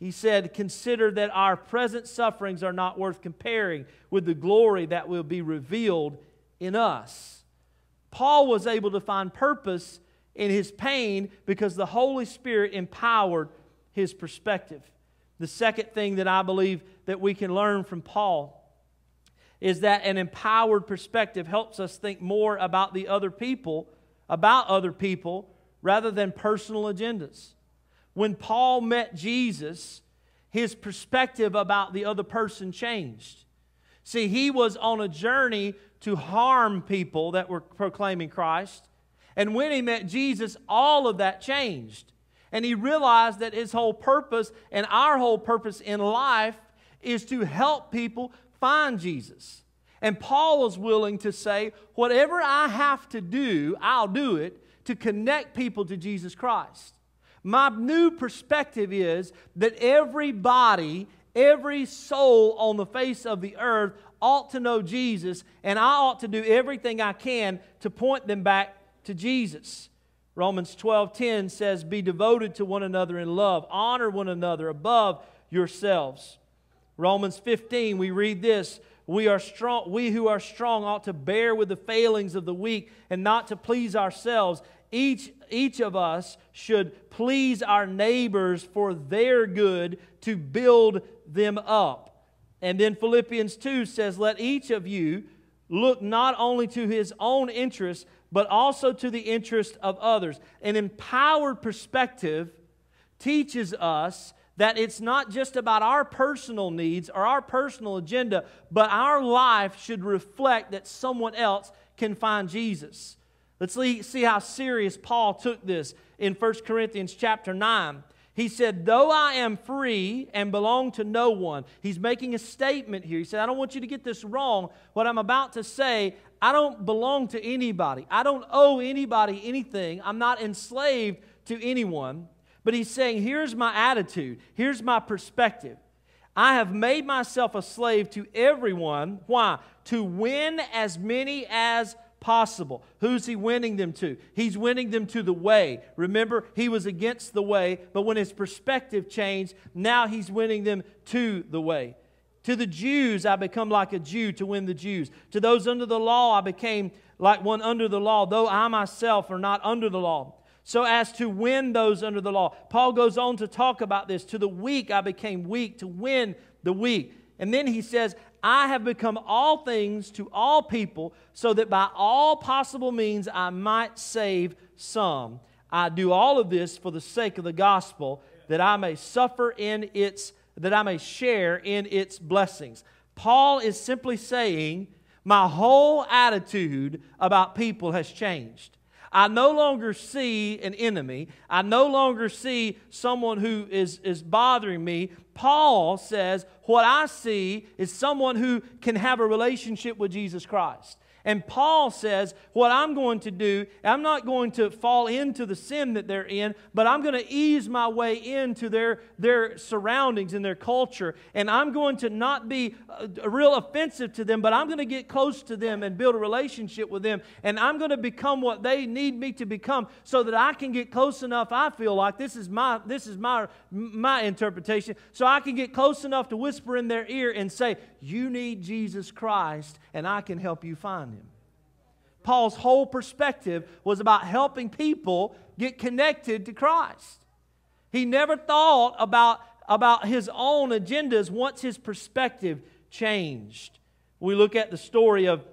He said, Consider that our present sufferings are not worth comparing with the glory that will be revealed in us. Paul was able to find purpose in his pain because the Holy Spirit empowered his perspective. The second thing that I believe that we can learn from Paul is that an empowered perspective helps us think more about the other people, about other people, rather than personal agendas. When Paul met Jesus, his perspective about the other person changed. See, he was on a journey to harm people that were proclaiming Christ. And when he met Jesus, all of that changed. And he realized that his whole purpose and our whole purpose in life is to help people find Jesus. And Paul was willing to say, whatever I have to do, I'll do it to connect people to Jesus Christ. My new perspective is that everybody, every soul on the face of the earth ought to know Jesus, and I ought to do everything I can to point them back to Jesus. Romans 12:10 says, "Be devoted to one another in love, honor one another above yourselves." Romans 15, we read this, we are strong we who are strong ought to bear with the failings of the weak and not to please ourselves. Each each of us should please our neighbors for their good to build them up. And then Philippians 2 says, "Let each of you look not only to his own interests, but also to the interest of others. An empowered perspective teaches us that it's not just about our personal needs or our personal agenda, but our life should reflect that someone else can find Jesus. Let's see how serious Paul took this in 1 Corinthians chapter 9. He said, Though I am free and belong to no one, he's making a statement here. He said, I don't want you to get this wrong. What I'm about to say, I don't belong to anybody. I don't owe anybody anything. I'm not enslaved to anyone. But he's saying, Here's my attitude, here's my perspective. I have made myself a slave to everyone. Why? To win as many as possible. Who's he winning them to? He's winning them to the way. Remember, he was against the way, but when his perspective changed, now he's winning them to the way. To the Jews, I become like a Jew to win the Jews. To those under the law, I became like one under the law, though I myself are not under the law. So as to win those under the law. Paul goes on to talk about this. To the weak, I became weak to win the weak. And then he says, I have become all things to all people, so that by all possible means I might save some. I do all of this for the sake of the gospel, that I may suffer in its, that I may share in its blessings. Paul is simply saying, My whole attitude about people has changed. I no longer see an enemy. I no longer see someone who is, is bothering me. Paul says, What I see is someone who can have a relationship with Jesus Christ. And Paul says, What I'm going to do, I'm not going to fall into the sin that they're in, but I'm going to ease my way into their, their surroundings and their culture. And I'm going to not be uh, real offensive to them, but I'm going to get close to them and build a relationship with them. And I'm going to become what they need me to become so that I can get close enough. I feel like this is my, this is my, my interpretation. So I can get close enough to whisper in their ear and say, You need Jesus Christ, and I can help you find him. Paul's whole perspective was about helping people get connected to Christ. He never thought about, about his own agendas once his perspective changed. We look at the story of,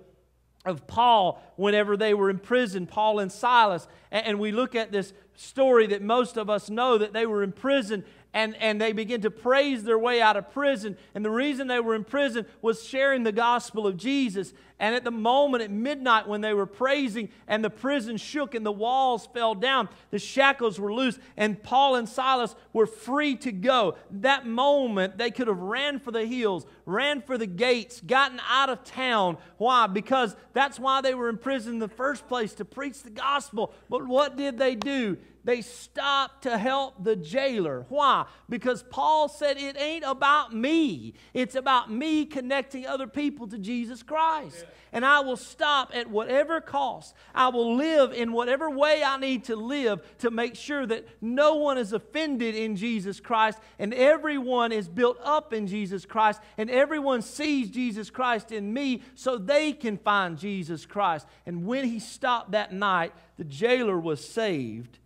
of Paul whenever they were in prison, Paul and Silas. And we look at this story that most of us know that they were in prison and, and they begin to praise their way out of prison. And the reason they were in prison was sharing the gospel of Jesus. And at the moment at midnight when they were praising and the prison shook and the walls fell down, the shackles were loose, and Paul and Silas were free to go. That moment they could have ran for the hills, ran for the gates, gotten out of town. Why? Because that's why they were in prison in the first place to preach the gospel. But what did they do? they stopped to help the jailer. Why? Because Paul said, It ain't about me, it's about me connecting other people to Jesus Christ. Yeah. And I will stop at whatever cost. I will live in whatever way I need to live to make sure that no one is offended in Jesus Christ and everyone is built up in Jesus Christ and everyone sees Jesus Christ in me so they can find Jesus Christ. And when he stopped that night, the jailer was saved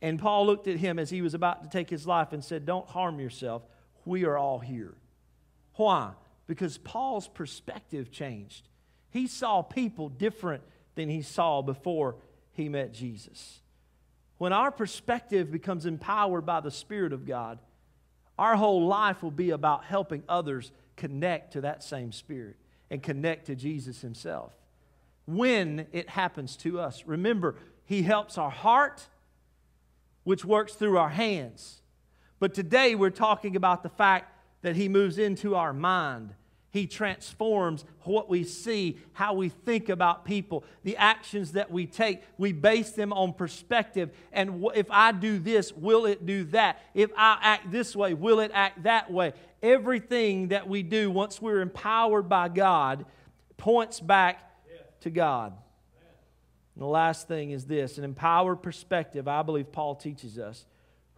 and Paul looked at him as he was about to take his life and said, Don't harm yourself. We are all here. Why? Because Paul's perspective changed. He saw people different than he saw before he met Jesus. When our perspective becomes empowered by the Spirit of God, our whole life will be about helping others connect to that same Spirit and connect to Jesus Himself. When it happens to us, remember, He helps our heart which works through our hands. But today we're talking about the fact that He moves into our mind. He transforms what we see, how we think about people, the actions that we take. We base them on perspective. And if I do this, will it do that? If I act this way, will it act that way? Everything that we do, once we're empowered by God, points back to God. And the last thing is this an empowered perspective, I believe Paul teaches us,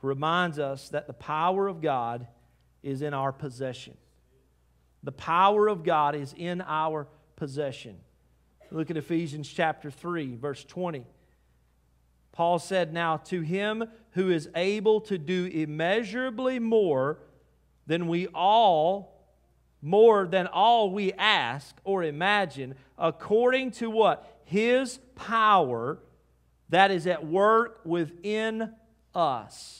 reminds us that the power of God is in our possession. The power of God is in our possession. Look at Ephesians chapter 3, verse 20. Paul said, Now to him who is able to do immeasurably more than we all, more than all we ask or imagine, according to what? His power that is at work within us.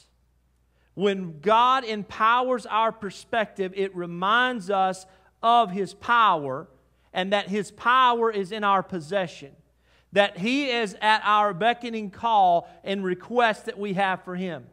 When God empowers our perspective, it reminds us of His power and that His power is in our possession. That He is at our beckoning call and request that we have for Him.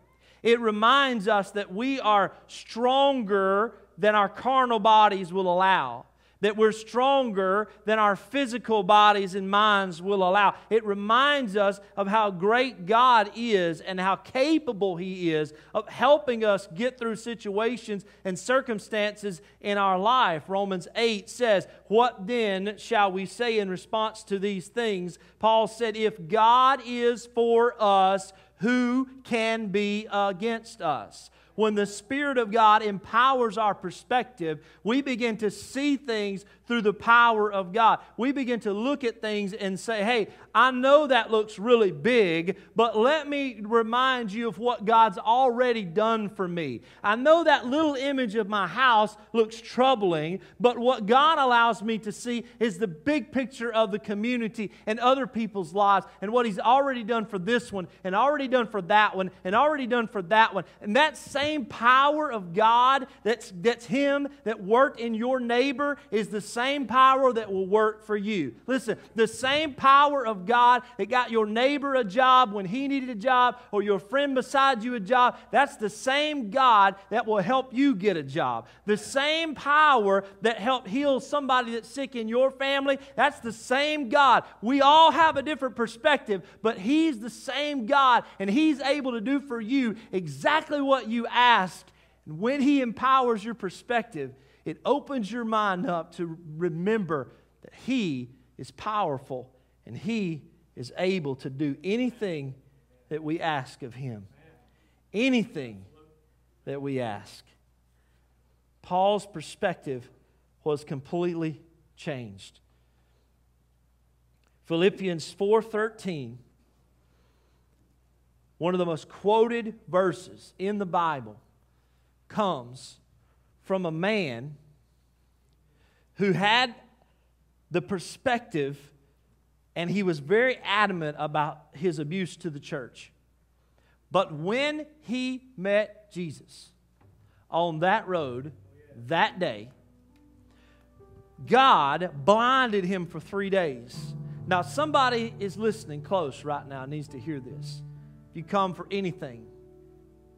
It reminds us that we are stronger than our carnal bodies will allow that we're stronger than our physical bodies and minds will allow. It reminds us of how great God is and how capable He is of helping us get through situations and circumstances in our life. Romans 8 says, What then shall we say in response to these things? Paul said, If God is for us, who can be against us? When the Spirit of God empowers our perspective, we begin to see things through the power of God. We begin to look at things and say, hey, I know that looks really big, but let me remind you of what God's already done for me. I know that little image of my house looks troubling, but what God allows me to see is the big picture of the community and other people's lives and what He's already done for this one and already done for that one and already done for that one. And that same power of God that's, that's Him that worked in your neighbor is the same power that will work for you. Listen, the same power of God that got your neighbor a job when he needed a job or your friend beside you a job, that's the same God that will help you get a job. The same power that helped heal somebody that's sick in your family, that's the same God. We all have a different perspective, but He's the same God, and He's able to do for you exactly what you asked. And when He empowers your perspective, it opens your mind up to remember that He is powerful and He is able to do anything that we ask of Him. Anything that we ask. Paul's perspective was completely changed. Philippians 4:13 one of the most quoted verses in the Bible comes from a man who had the perspective and he was very adamant about his abuse to the church. But when he met Jesus on that road that day, God blinded him for three days. Now, somebody is listening close right now, needs to hear this. If you come for anything,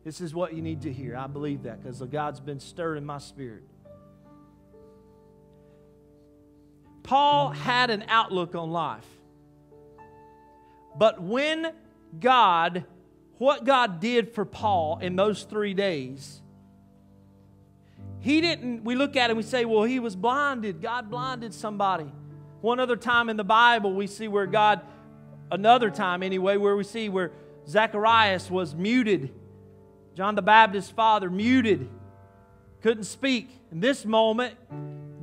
this is what you need to hear. I believe that because God's been stirring my spirit. Paul had an outlook on life. But when God, what God did for Paul in those three days, he didn't, we look at him, we say, well, he was blinded. God blinded somebody. One other time in the Bible, we see where God, another time anyway, where we see where Zacharias was muted. John the Baptist's father, muted, couldn't speak. In this moment,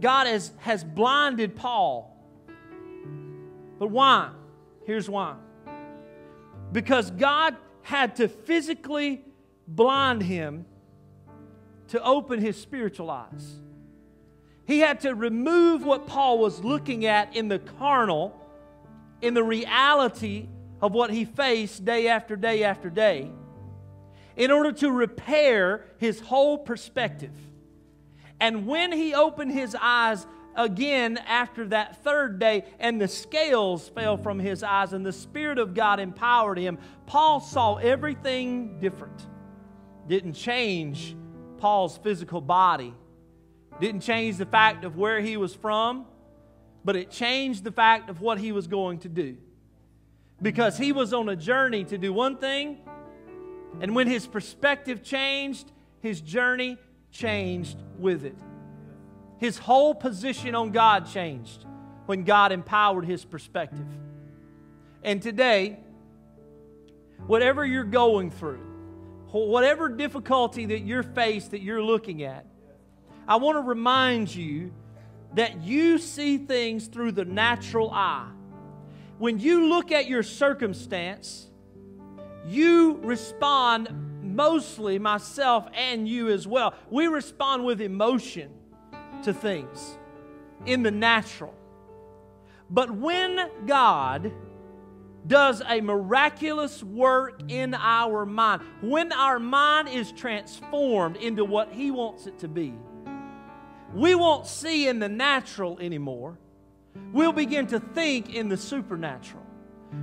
God has, has blinded Paul. But why? Here's why. Because God had to physically blind him to open his spiritual eyes. He had to remove what Paul was looking at in the carnal, in the reality of what he faced day after day after day, in order to repair his whole perspective. And when he opened his eyes again after that third day, and the scales fell from his eyes, and the Spirit of God empowered him, Paul saw everything different. Didn't change Paul's physical body. Didn't change the fact of where he was from, but it changed the fact of what he was going to do. Because he was on a journey to do one thing, and when his perspective changed, his journey changed with it. His whole position on God changed when God empowered his perspective. And today, whatever you're going through, whatever difficulty that you're faced that you're looking at, I want to remind you that you see things through the natural eye. When you look at your circumstance, you respond mostly, myself and you as well. We respond with emotion to things in the natural. But when God does a miraculous work in our mind, when our mind is transformed into what He wants it to be, we won't see in the natural anymore. We'll begin to think in the supernatural.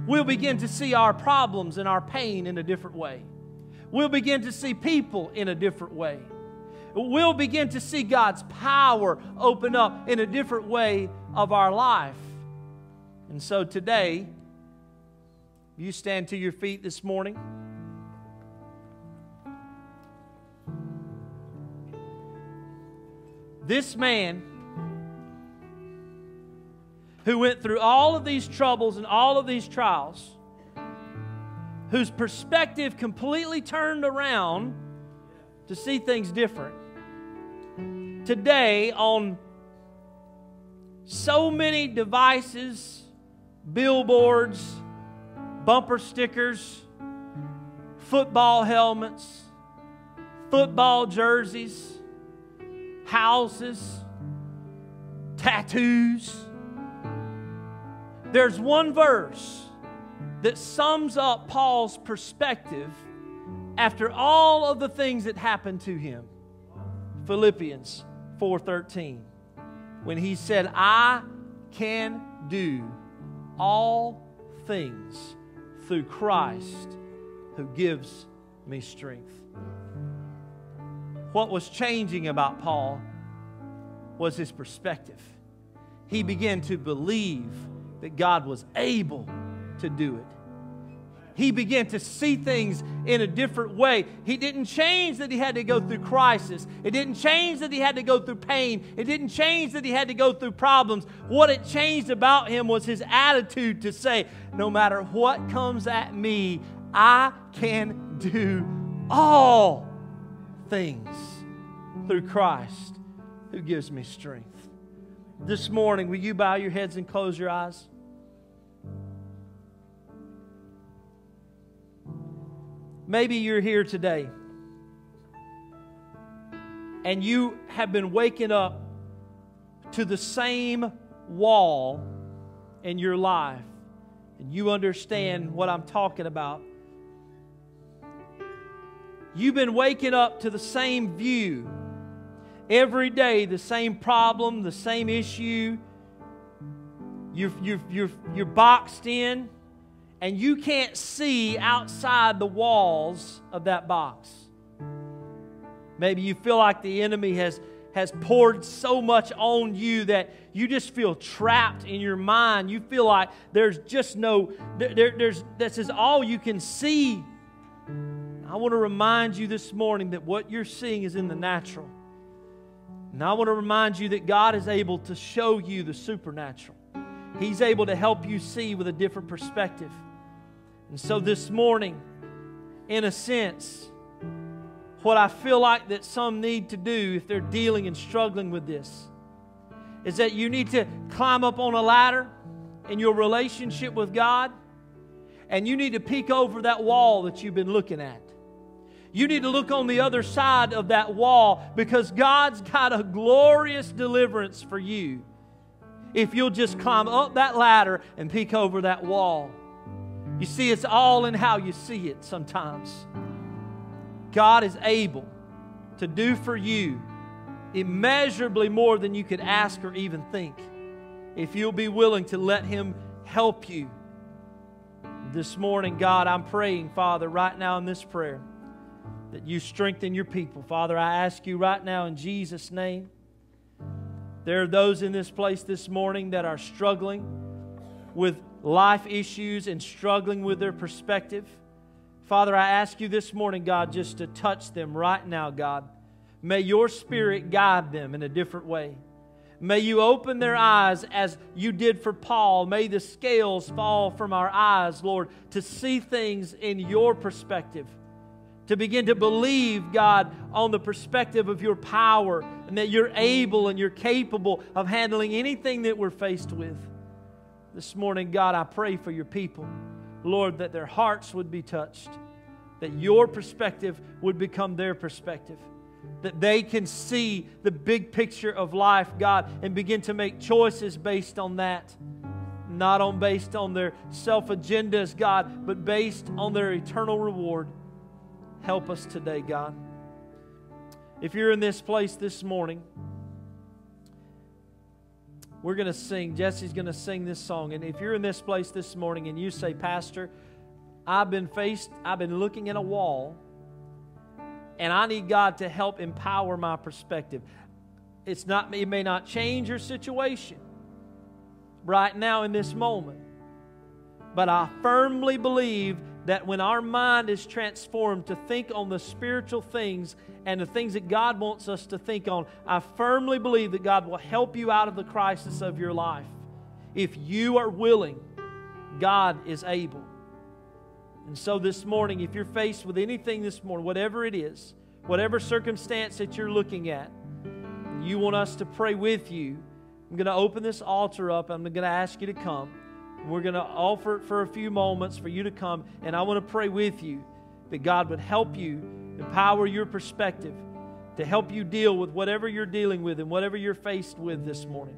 We'll begin to see our problems and our pain in a different way. We'll begin to see people in a different way. We'll begin to see God's power open up in a different way of our life. And so today, you stand to your feet this morning. This man who went through all of these troubles and all of these trials, whose perspective completely turned around to see things different. Today, on so many devices, billboards, bumper stickers, football helmets, football jerseys, houses, tattoos. There's one verse that sums up Paul's perspective after all of the things that happened to him. Philippians 4:13 when he said, "I can do all things through Christ who gives me strength." What was changing about Paul was his perspective. He began to believe that God was able to do it. He began to see things in a different way. He didn't change that he had to go through crisis. It didn't change that he had to go through pain. It didn't change that he had to go through problems. What it changed about him was his attitude to say, no matter what comes at me, I can do all things through Christ who gives me strength. This morning, will you bow your heads and close your eyes? Maybe you're here today and you have been waking up to the same wall in your life and you understand what I'm talking about. You've been waking up to the same view every day, the same problem, the same issue. You're, you're, you're, you're boxed in, and you can't see outside the walls of that box. Maybe you feel like the enemy has, has poured so much on you that you just feel trapped in your mind. You feel like there's just no, there, there's, this is all you can see. I want to remind you this morning that what you're seeing is in the natural. And I want to remind you that God is able to show you the supernatural. He's able to help you see with a different perspective. And so this morning, in a sense, what I feel like that some need to do if they're dealing and struggling with this is that you need to climb up on a ladder in your relationship with God and you need to peek over that wall that you've been looking at. You need to look on the other side of that wall because God's got a glorious deliverance for you if you'll just climb up that ladder and peek over that wall. You see, it's all in how you see it sometimes. God is able to do for you immeasurably more than you could ask or even think if you'll be willing to let Him help you. This morning, God, I'm praying, Father, right now in this prayer, that you strengthen your people. Father, I ask you right now in Jesus' name. There are those in this place this morning that are struggling with life issues and struggling with their perspective. Father, I ask you this morning, God, just to touch them right now, God. May your spirit guide them in a different way. May you open their eyes as you did for Paul. May the scales fall from our eyes, Lord, to see things in your perspective. To begin to believe, God, on the perspective of your power and that you're able and you're capable of handling anything that we're faced with. This morning, God, I pray for your people. Lord, that their hearts would be touched, that your perspective would become their perspective, that they can see the big picture of life, God, and begin to make choices based on that. Not on based on their self agendas, God, but based on their eternal reward. Help us today, God. If you're in this place this morning, we're going to sing. Jesse's going to sing this song. And if you're in this place this morning and you say, Pastor, I've been faced, I've been looking at a wall, and I need God to help empower my perspective. It's not, it may not change your situation right now in this moment, but I firmly believe that when our mind is transformed to think on the spiritual things and the things that God wants us to think on, I firmly believe that God will help you out of the crisis of your life. If you are willing, God is able. And so this morning, if you're faced with anything this morning, whatever it is, whatever circumstance that you're looking at, you want us to pray with you, I'm going to open this altar up. I'm going to ask you to come. We're going to offer it for a few moments for you to come, and I want to pray with you that God would help you empower your perspective to help you deal with whatever you're dealing with and whatever you're faced with this morning.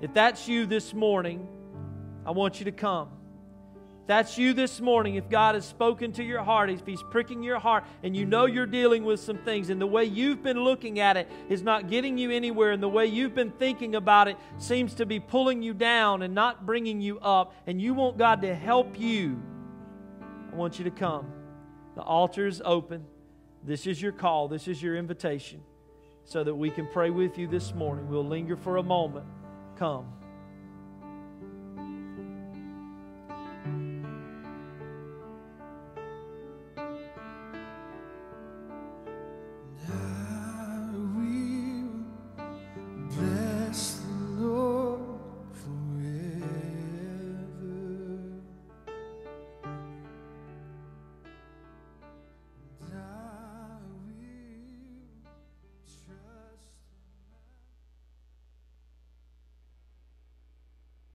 If that's you this morning, I want you to come that's you this morning, if God has spoken to your heart, if He's pricking your heart, and you know you're dealing with some things, and the way you've been looking at it is not getting you anywhere, and the way you've been thinking about it seems to be pulling you down and not bringing you up, and you want God to help you, I want you to come. The altar is open. This is your call, this is your invitation, so that we can pray with you this morning. We'll linger for a moment. Come. there.